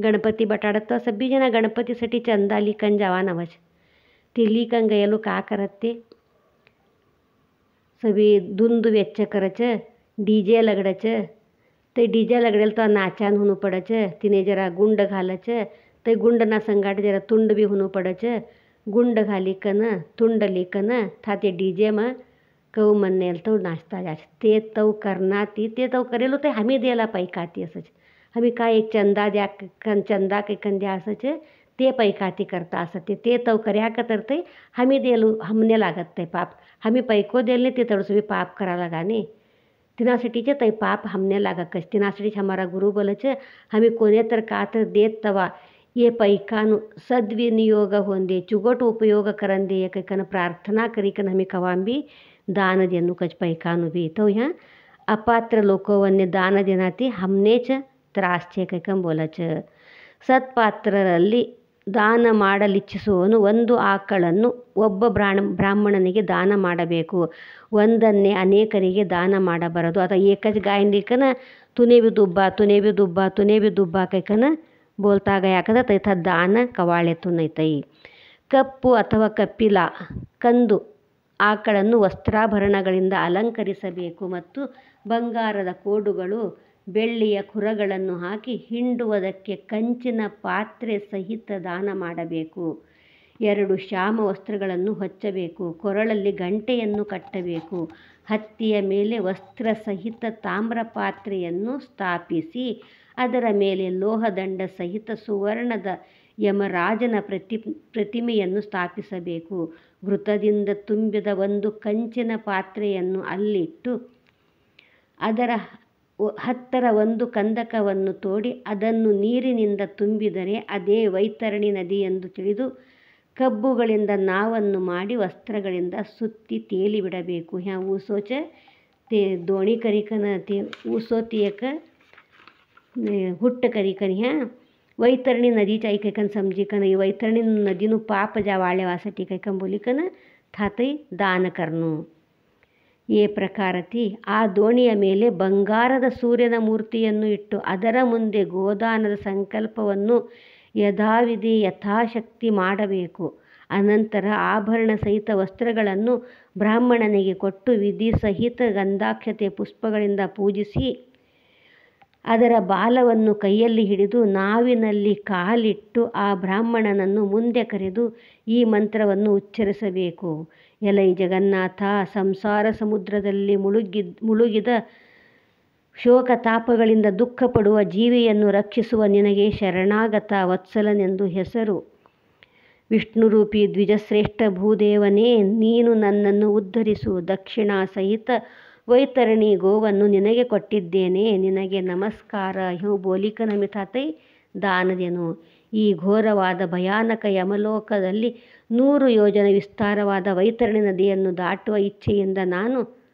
ಗಣಪತಿ ಬಟಾಡತ್ತ बटाडत ಜನ ಗಣಪತಿ ಸಟಿ ಚಂದಾಲಿ कंजावा नवच ती ली कंग येलो सभी धुंध वेच्चे करे छे डी.जे. लगड़े ते डी.जे. लगड़ेल तो नाचान हुनु पड़े तिने जरा गुंड घाले छे ते गुंड ना संगाट जरा तुंड भी हुनु पड़े गुंड घाली तुंड ली था ते डी.जे. म कऊ मनेल तो नाचता जा ते तव करना ती, ते तो करेलो ते हमें देला पैकाती असच हमें का एक चंदा जा कन चंदा के कन जा ते पैकाती करता आसती ते तवकरी हाका तरतय हमी देल, हमने लागतय पाप. हमी पैको देल नहीं ते तड़सो भी पाप करा लगा नहीं तिना सटीच पाप हमने लागा कस तिना हमारा गुरु बोलच, हमें कोने तर कात देत तवा. ये पैकानु सद्विनियोग होंदे चुगट उपयोग करंदे ये कन प्रार्थना करी कन हमें कवाम भी दान देनु, कच पैकानु भी तो यहाँ अपात्र लोकवन्य दान देनाती हमने च त्रास छे कम बोलच. ಸತ್ಪಾತ್ರರಲ್ಲಿ ದಾನ ಮಾಡಲಿಚ್ಛಿಸುವವನು ಒಂದು ಆಕಳನ್ನು ಒಬ್ಬ ಬ್ರಾಹ್ಮ ಬ್ರಾಹ್ಮಣನಿಗೆ ದಾನ ಮಾಡಬೇಕು. ಒಂದನ್ನೇ ಅನೇಕರಿಗೆ ದಾನ ಮಾಡಬಾರದು. ಅಥವಾ ಏಕಜ್ ಗಾಯಂದಿಕನ ತುನಿಬಿ ದುಬ್ಬ ತುನೇವಿ ಬಿ ದುಬ್ಬ ತುನೇವಿ ಬಿ ದುಬ್ಬ ಕೈಕನ ಬೋಲ್ತಾಗ ಯಾಕಂದ್ರೆ ತೈಥ ದಾನ ಕವಾಳೆ ತುನೈತೈ ಕಪ್ಪು ಅಥವಾ ಕಪ್ಪಿಲ ಕಂದು ಆಕಳನ್ನು ವಸ್ತ್ರಾಭರಣಗಳಿಂದ ಅಲಂಕರಿಸಬೇಕು ಮತ್ತು ಬಂಗಾರದ ಕೋಡುಗಳು ಬೆಳ್ಳಿಯ ಕುರಗಳನ್ನು ಹಾಕಿ ಹಿಂಡುವುದಕ್ಕೆ ಕಂಚಿನ ಪಾತ್ರೆ ಸಹಿತ ದಾನ ಮಾಡಬೇಕು. ಎರಡು ಶ್ಯಾಮ ವಸ್ತ್ರಗಳನ್ನು ಹೊಚ್ಚಬೇಕು. ಕೊರಳಲ್ಲಿ ಗಂಟೆಯನ್ನು ಕಟ್ಟಬೇಕು. ಹತ್ತಿಯ ಮೇಲೆ ವಸ್ತ್ರ ಸಹಿತ ತಾಮ್ರ ಪಾತ್ರೆಯನ್ನು ಸ್ಥಾಪಿಸಿ, ಅದರ ಮೇಲೆ ಲೋಹದಂಡ ಸಹಿತ ಸುವರ್ಣದ ಯಮರಾಜನ ಪ್ರತಿ, ಪ್ರತಿಮೆಯನ್ನು ಸ್ಥಾಪಿಸಬೇಕು. ಘೃತದಿಂದ ತುಂಬಿದ ಒಂದು ಕಂಚಿನ ಪಾತ್ರೆಯನ್ನು ಅಲ್ಲಿಟ್ಟು ಅದರ ಹತ್ತರ ಒಂದು ಕಂದಕವನ್ನು ತೋಡಿ ಅದನ್ನು ನೀರಿನಿಂದ ತುಂಬಿದರೆ ಅದೇ ವೈತರಣಿ ನದಿ ಎಂದು ತಿಳಿದು ಕಬ್ಬುಗಳಿಂದ ನಾವನ್ನು ಮಾಡಿ ವಸ್ತ್ರಗಳಿಂದ ಸುತ್ತಿ ತೇಲಿ ಬಿಡಬೇಕು ಹ್ಯಾ, ಊಸೋಚ ತೇ, ದೋಣಿ ಕರಿಕನ ತೇ, ಊಸೋ ಹುಟ್ಟ ಕರಿಕನ, ಹ್ಯಾ, ವೈತರಣಿ ನದಿ ಚಾಯಿ ಕೈಕನ್ ಸಮಜಿಕನ ಈ ವೈತರಣಿ ನದಿನೂ ಪಾಪ ಜಾವಾಳೆ ವಾಸಟಿ ಕೈಕನ್ બોલી ದಾನಕರ್ನು. ಈ ಪ್ರಕಾರತಿ, ಆ ದೋಣಿಯ ಮೇಲೆ ಬಂಗಾರದ ಸೂರ್ಯನ ಮೂರ್ತಿಯನ್ನು ಇಟ್ಟು ಅದರ ಮುಂದೆ ಗೋದಾನದ ಸಂಕಲ್ಪವನ್ನು ಯಥಾವಿಧಿ ಯಥಾಶಕ್ತಿ ಮಾಡಬೇಕು. ಅನಂತರ ಆಭರಣ ಸಹಿತ ವಸ್ತ್ರಗಳನ್ನು ಬ್ರಾಹ್ಮಣನಿಗೆ ಕೊಟ್ಟು ವಿಧಿ ಸಹಿತ ಗಂಧಾಕ್ಷತೆ ಪುಷ್ಪಗಳಿಂದ ಪೂಜಿಸಿ ಅದರ ಬಾಲವನ್ನು ಕೈಯಲ್ಲಿ ಹಿಡಿದು ನಾವಿನಲ್ಲಿ ಕಾಲಿಟ್ಟು ಆ ಬ್ರಾಹ್ಮಣನನ್ನು ಮುಂದೆ ಕರೆದು ಈ ಮಂತ್ರವನ್ನು ಉಚ್ಚರಿಸಬೇಕು. ಎಲೈ ಜಗನ್ನಾಥ, ಸಂಸಾರ ಸಮುದ್ರದಲ್ಲಿ ಮುಳುಗಿ, ಮುಳುಗಿದ ಶೋಕತಾಪಗಳಿಂದ ದುಃಖಪಡುವ ಜೀವಿಯನ್ನು ರಕ್ಷಿಸುವ ನಿನಗೆ ಶರಣಾಗತ ವತ್ಸಲನೆಂದು ಹೆಸರು. ವಿಷ್ಣುರೂಪಿ ದ್ವಿಜಶ್ರೇಷ್ಠ ಭೂದೇವನೇ, ನೀನು ನನ್ನನ್ನು ಉದ್ಧರಿಸು. ದಕ್ಷಿಣ ಸಹಿತ ವೈತರಣಿ ಗೋವನ್ನು ನಿನಗೆ ಕೊಟ್ಟಿದ್ದೇನೆ. ನಿನಗೆ ನಮಸ್ಕಾರ. ಹ್ಯೂ ಬೋಲಿಕನ ಮಿಥಾತೈ ದಾನದೆನು. ಈ ಘೋರವಾದ ಭಯಾನಕ ಯಮಲೋಕದಲ್ಲಿ ನೂರು ಯೋಜನ ವಿಸ್ತಾರವಾದ ವೈತರಣಿ ನದಿಯನ್ನು ದಾಟುವ ಇಚ್ಛೆಯಿಂದ ನಾನು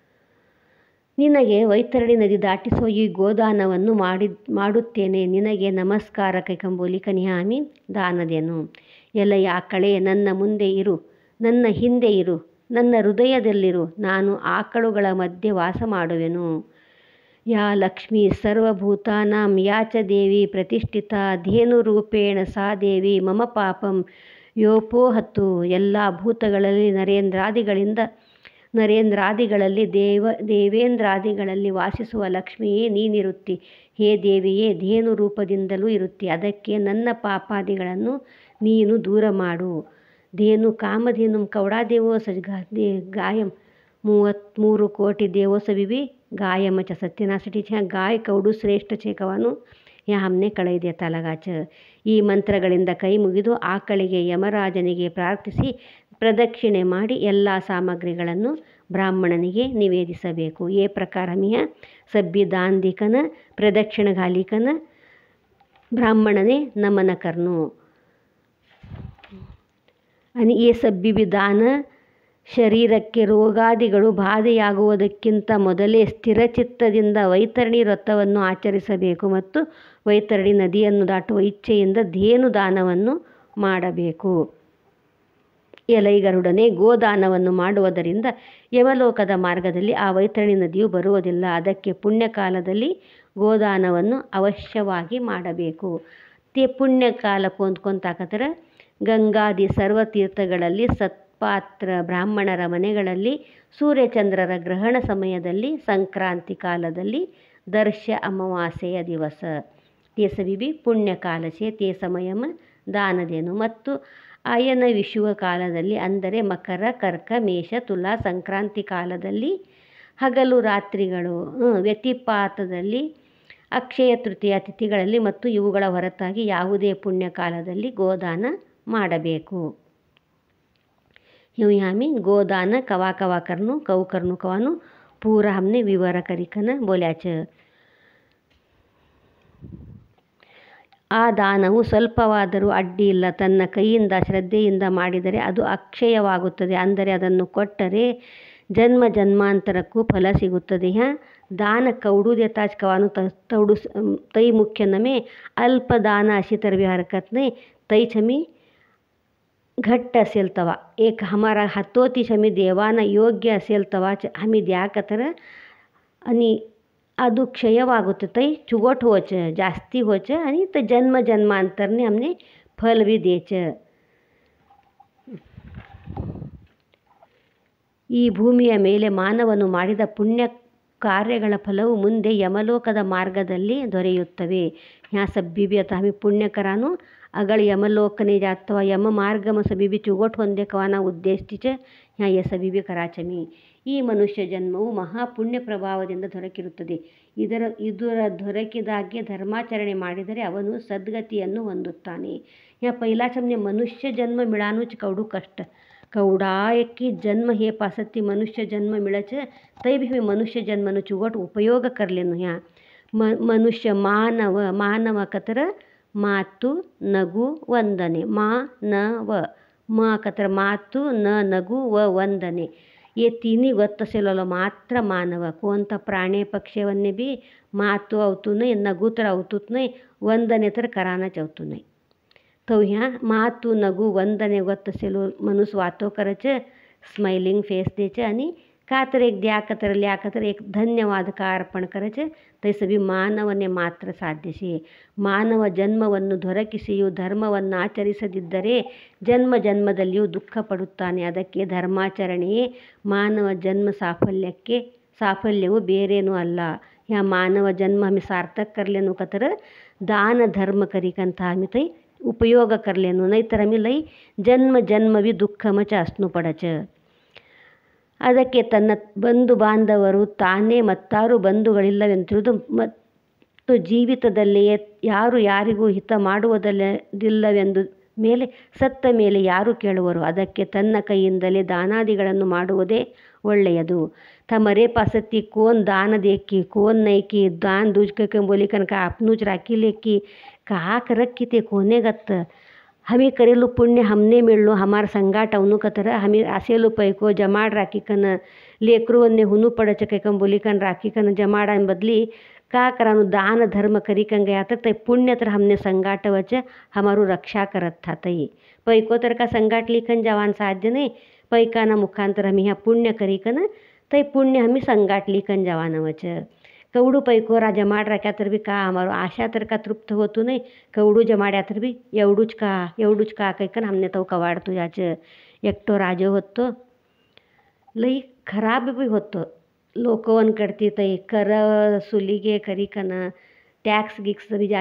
ನಿನಗೆ ವೈತರಣಿ ನದಿ ದಾಟಿಸುವ ಈ ಗೋದಾನವನ್ನು ಮಾಡಿ, ಮಾಡುತ್ತೇನೆ. ನಿನಗೆ ನಮಸ್ಕಾರ, ಕೈಕಂಬೋಲಿ ಕನಿಹಾಮಿ ದಾನದೆನು ಆ ಆಕಳೆ ನನ್ನ ಮುಂದೆ ಇರು, ನನ್ನ ಹಿಂದೆ ಇರು, ನನ್ನ ಹೃದಯದಲ್ಲಿರು, ನಾನು ಆಕಳುಗಳ ಮಧ್ಯೆ ವಾಸ ಮಾಡುವೆನು. ಯಾ ಲಕ್ಷ್ಮೀ ಸರ್ವಭೂತಾನಾಂ ಯಾಚ ದೇವಿ ಪ್ರತಿಷ್ಠಿತ, ಧೇನುರೂಪೇಣ ಸಾ ದೇವಿ, ಮಮ ಪಾಪಂ ಯೋಪೋ ಹತ್ತು, ಎಲ್ಲ ಭೂತಗಳಲ್ಲಿ ನರೇಂದ್ರಾದಿಗಳಿಂದ, ನರೇಂದ್ರಾದಿಗಳಲ್ಲಿ ದೇವ, ದೇವೇಂದ್ರಾದಿಗಳಲ್ಲಿ ವಾಸಿಸುವ ಲಕ್ಷ್ಮಿಯೇ ನೀನಿರುತ್ತಿ. ಹೇ ದೇವಿಯೇ, ಧೇನು ರೂಪದಿಂದಲೂ ಇರುತ್ತಿ. ಅದಕ್ಕೆ ನನ್ನ ಪಾಪಾದಿಗಳನ್ನು ನೀನು ದೂರ ಮಾಡು. ಧೇನು ಕಾಮಧೇನು ಕೌಡಾದೇವೋ ಸಜ್ಗಾ ದೇ, ಗಾಯಂ. ಮೂವತ್ತ್ಮೂರು ಕೋಟಿ ದೇವೋ ಸವಿವಿ, ಗಾಯಮ ಚ ಸತ್ಯನಾಸಟಿ ಚ, ಗಾಯ ಕೌಡು ಶ್ರೇಷ್ಠ ಚೇಕವನು ಯಾ ಹಮ್ನೆ ಕಳೈ ತಲಗಾಚ. ಈ ಮಂತ್ರಗಳಿಂದ ಕೈ ಮುಗಿದು ಆಕಳಿಗೆ ಯಮರಾಜನಿಗೆ ಪ್ರಾರ್ಥಿಸಿ ಪ್ರದಕ್ಷಿಣೆ ಮಾಡಿ ಎಲ್ಲ ಸಾಮಗ್ರಿಗಳನ್ನು ಬ್ರಾಹ್ಮಣನಿಗೆ ನಿವೇದಿಸಬೇಕು. ಏ ಪ್ರಕಾರ ಮಿಯ ಪ್ರದಕ್ಷಿಣಗಾಲಿಕನ, ಬ್ರಾಹ್ಮಣನೇ ನಮನ ಕರ್ನು. ಅನಿ ಈ ಸಬ್ಬಿ ವಿಧಾನ ಶರೀರಕ್ಕೆ ರೋಗಾದಿಗಳು ಬಾಧೆಯಾಗುವುದಕ್ಕಿಂತ ಮೊದಲೇ ಸ್ಥಿರಚಿತ್ತದಿಂದ ವೈತರಣಿ ವ್ರತವನ್ನು ಆಚರಿಸಬೇಕು ಮತ್ತು ವೈತರಣಿ ನದಿಯನ್ನು ದಾಟುವ ಇಚ್ಛೆಯಿಂದ ಧೇನು ದಾನವನ್ನು ಮಾಡಬೇಕು. ಎಲೈಗರುಡನೆ ಗೋದಾನವನ್ನು ಮಾಡುವುದರಿಂದ ಯಮಲೋಕದ ಮಾರ್ಗದಲ್ಲಿ ಆ ವೈತರಣಿ ನದಿಯು ಬರುವುದಿಲ್ಲ. ಅದಕ್ಕೆ ಪುಣ್ಯಕಾಲದಲ್ಲಿ ಗೋದಾನವನ್ನು ಅವಶ್ಯವಾಗಿ ಮಾಡಬೇಕು. ತೆ ಪುಣ್ಯಕಾಲ ಹೊಂದ್ಕೊಂತಾಕತ್ರ ಗಂಗಾದಿ ಸರ್ವತೀರ್ಥಗಳಲ್ಲಿ ಪಾತ್ರ ಬ್ರಾಹ್ಮಣರ ಮನೆಗಳಲ್ಲಿ, ಸೂರ್ಯಚಂದ್ರರ ಗ್ರಹಣ ಸಮಯದಲ್ಲಿ, ಸಂಕ್ರಾಂತಿ ಕಾಲದಲ್ಲಿ ದರ್ಶ ಅಮಾವಾಸ್ಯೆಯ ದಿವಸ. ತೇಸವಿಬಿ ತೇ ತೇಸಮಯಮ ದಾನದೇನು ಮತ್ತು ಅಯನ ವಿಶುವ ಕಾಲದಲ್ಲಿ ಅಂದರೆ ಮಕರ, ಕರ್ಕ, ಮೇಷ, ತುಲಾ, ಸಂಕ್ರಾಂತಿ ಕಾಲದಲ್ಲಿ ಹಗಲು ರಾತ್ರಿಗಳು ವ್ಯತಿಪಾತದಲ್ಲಿ ಅಕ್ಷಯ ತೃತೀಯ ತಿಥಿಗಳಲ್ಲಿ ಮತ್ತು ಇವುಗಳ ಹೊರತಾಗಿ ಯಾವುದೇ ಪುಣ್ಯ ಕಾಲದಲ್ಲಿ ಗೋದಾನ ಮಾಡಬೇಕು. यूँ यहाँ में गोदान कवा कवा करनु कऊ करनु कवानु पूरा हमने विवर करिकन बोल्या छ ಆ ದಾನವು ಸ್ವಲ್ಪವಾದರೂ ಅಡ್ಡಿ ಇಲ್ಲ ತನ್ನ ಕೈಯಿಂದ ಶ್ರದ್ಧೆಯಿಂದ ಮಾಡಿದರೆ ಅದು ಅಕ್ಷಯವಾಗುತ್ತದೆ ಅಂದರೆ ಅದನ್ನು ಕೊಟ್ಟರೆ ಜನ್ಮ ಜನ್ಮಾಂತರಕ್ಕೂ ಫಲ ಸಿಗುತ್ತದೆ ಹಾಂ दान कवडू देताच कवानु तवडू तई मुख्य नमे अल्प दान अशी तर घट्ट असेल तवा एक हमारा हातोती छमी देवाना योग्य असेल तवाच आम्ही द्याक तर आणि ಅದು ಕ್ಷಯವಾಗುತ್ತೆ ತೈ ಚುಗೋಟ್ ಹೋಚ ಜಾಸ್ತಿ ಹೋಚ आणि तर जन्म जन्मांतरने हमने फल भी देच ಈ ಭೂಮಿಯ ಮೇಲೆ ಮಾನವನು ಮಾಡಿದ ಪುಣ್ಯ ಕಾರ್ಯಗಳ ಫಲವು ಮುಂದೆ ಯಮಲೋಕದ ಮಾರ್ಗದಲ್ಲಿ ದೊರೆಯುತ್ತವೆ ह्या सभी भी आता आम्ही पुण्य अगर यमलोक ने जात्वा ಯಮ ಮಾರ್ಗಮ ಸಭಿಬಿ ಚುಗೋಟ್ ಹೊಂದೆಕವನ ಉದ್ದೇಶಿಚ ಯ ಸಭಿಬಿ ಕರಾಚಮಿ. ಈ ಮನುಷ್ಯ ಜನ್ಮವು ಮಹಾ ಪುಣ್ಯ ಪ್ರಭಾವದಿಂದ ದೊರಕಿರುತ್ತದೆ. ಇದರ ಇದರ ದೊರಕಿದಾಗೆ ಧರ್ಮಾಚರಣೆ ಮಾಡಿದರೆ ಅವನು ಸದ್ಗತಿಯನ್ನು ಹೊಂದುತ್ತಾನೆ. ಯಾ ಪೈಲಾಚಮ್ನೆ ಮನುಷ್ಯ ಜನ್ಮ ಮಿಳಾನುಚ್ ಕೌಡು ಕಷ್ಟ. ಕೌಡಾಯಕ್ಕೆ ಜನ್ಮ ಹೇ ಪಾಸತ್ತಿ ಮನುಷ್ಯ ಜನ್ಮ ಮಿಳಚ ತೈಭಿ ಮನುಷ್ಯ ಜನ್ಮನು ಚುಗೋಟ್ ಉಪಯೋಗ ಕರ್ಲೆನು ಯಾ. ಮನುಷ್ಯ ಮಾನವ ಮಾನವ ಕತರ ಮಾತು ನಗು ವಂದನೆ. ಮಾ ನ ವ. ಮ ಕತ್ರ ಮಾತು ನ ನಗು ವ ವಂದನೆ. ಎ ತೀನಿ ಗೊತ್ತಸಿಲಲ್ಲ ಮಾತ್ರ ಮಾನವ. ಕೋಂತ ಪ್ರಾಣಿ ಪಕ್ಷಿಯವನ್ನೇ ಬಿ ಮಾತು ಅವತುನೈ ನಗು ತರ ಅವತುತ್ನೈ ವಂದನೆ ತರ ಕರಾನ ಚೌತುನೈ. ತೌ ಹ್ಯಾ ಮಾತು ನಗು ವಂದನೆ ಗೊತ್ತಸಿಲು ಮನುಷ್ಯ ವಾತೋ ಕರಚ ಸ್ಮೈಲಿಂಗ್ ಫೇಸ್ ફેસ ಅನಿ ಕಾತರ એક દ્યા કતર લ્યા કતર એક કા અર્પણ ಮಾನವನೇ ಮಾತ್ರ ಸಾಧ್ಯಸಿ ಮಾನವ ಜನ್ಮವನ್ನು ದೊರಕಿಸಿಯೂ ಧರ್ಮವನ್ನು ಆಚರಿಸದಿದ್ದರೆ ಜನ್ಮ ಜನ್ಮದಲ್ಲಿಯೂ ದುಃಖ ಪಡುತ್ತಾನೆ. ಅದಕ್ಕೆ ಧರ್ಮಾಚರಣೆಯೇ ಮಾನವ ಜನ್ಮ ಸಾಫಲ್ಯಕ್ಕೆ, ಸಾಫಲ್ಯವು ಬೇರೇನೂ ಅಲ್ಲ. ಯಾ ಮಾನವ ಜನ್ಮ ಹಮಿ ಸಾರ್ಥಕ ಕರ್ಲೆನು ಕತರ, ದಾನ ಧರ್ಮ ಕರಿಕಂತ ಹಮಿತೈ ಉಪಯೋಗ ಕರ್ಲೆನು. ನೈತರ ಮಿಲೈ ಜನ್ಮ ಜನ್ಮವಿ ದುಃಖಮ ಚಾಸ್ನು ಪಡಚ. ಅದಕ್ಕೆ ತನ್ನ ಬಂಧು ಬಾಂಧವರು ತಾನೇ ಮತ್ತಾರು ಬಂಧುಗಳಿಲ್ಲವೆಂತಿರುವುದು ಮತ್ತು ಜೀವಿತದಲ್ಲಿಯೇ ಯಾರು ಯಾರಿಗೂ ಹಿತ ಮಾಡುವುದಿಲ್ಲವೆಂದು ಮೇಲೆ ಸತ್ತ ಮೇಲೆ ಯಾರು ಕೇಳುವರು? ಅದಕ್ಕೆ ತನ್ನ ಕೈಯಿಂದಲೇ ದಾನಾದಿಗಳನ್ನು ಮಾಡುವುದೇ ಒಳ್ಳೆಯದು. ತಮರೇ ಪಾಸತಿ ಕೋನ್ ದಾನ ದೇಕಿ ಕೋನ್ ನೈಕಿ, ದಾನ್ ದೂಜ್ಕೊಂಬೋಲಿ ಕನಕ ಅಪ್ನೂಜ್ರ ಅಕ್ಕಿಲೇಕಿ ಕಾಕ ರಕ್ಕಿತೆ ಕೋನೆಗತ್ತ. का करक की ते कोणे गत्त हमी करेलू पुण्य हमने मिळलो हमार संगाट ಅವನು ಕತರ हमी असेलू पैको जमाड राखी कन लेकरूवन्ने हुनू पडच कैकन बोली कन राखी कन जमाडान बदली का करानु दान धर्म करी कन गया तर ते पुण्य तर हमने संगाट वच हमारू रक्षा करत था तई पैको तर का संगाट लिखन जवान साध्य नाही पैकाना मुखांतर हमी ह्या पुण्य करी कन तै पुण्य हमी संगाट लिखन जवानवच कवडू కవుడు పైకూర జమాడరకాతరివి అమరు ఆశాతరిక తృప్త హోతునే तर జమాడ్యాతరివి एवढूच का एवढूच का कैकन? हमने तो कवाडतो याच एकटो राजो होतो. लई खराब बी होतो. लोकवन करती तई कर सुलिगे करी कन टॅक्स गिक्स बी जा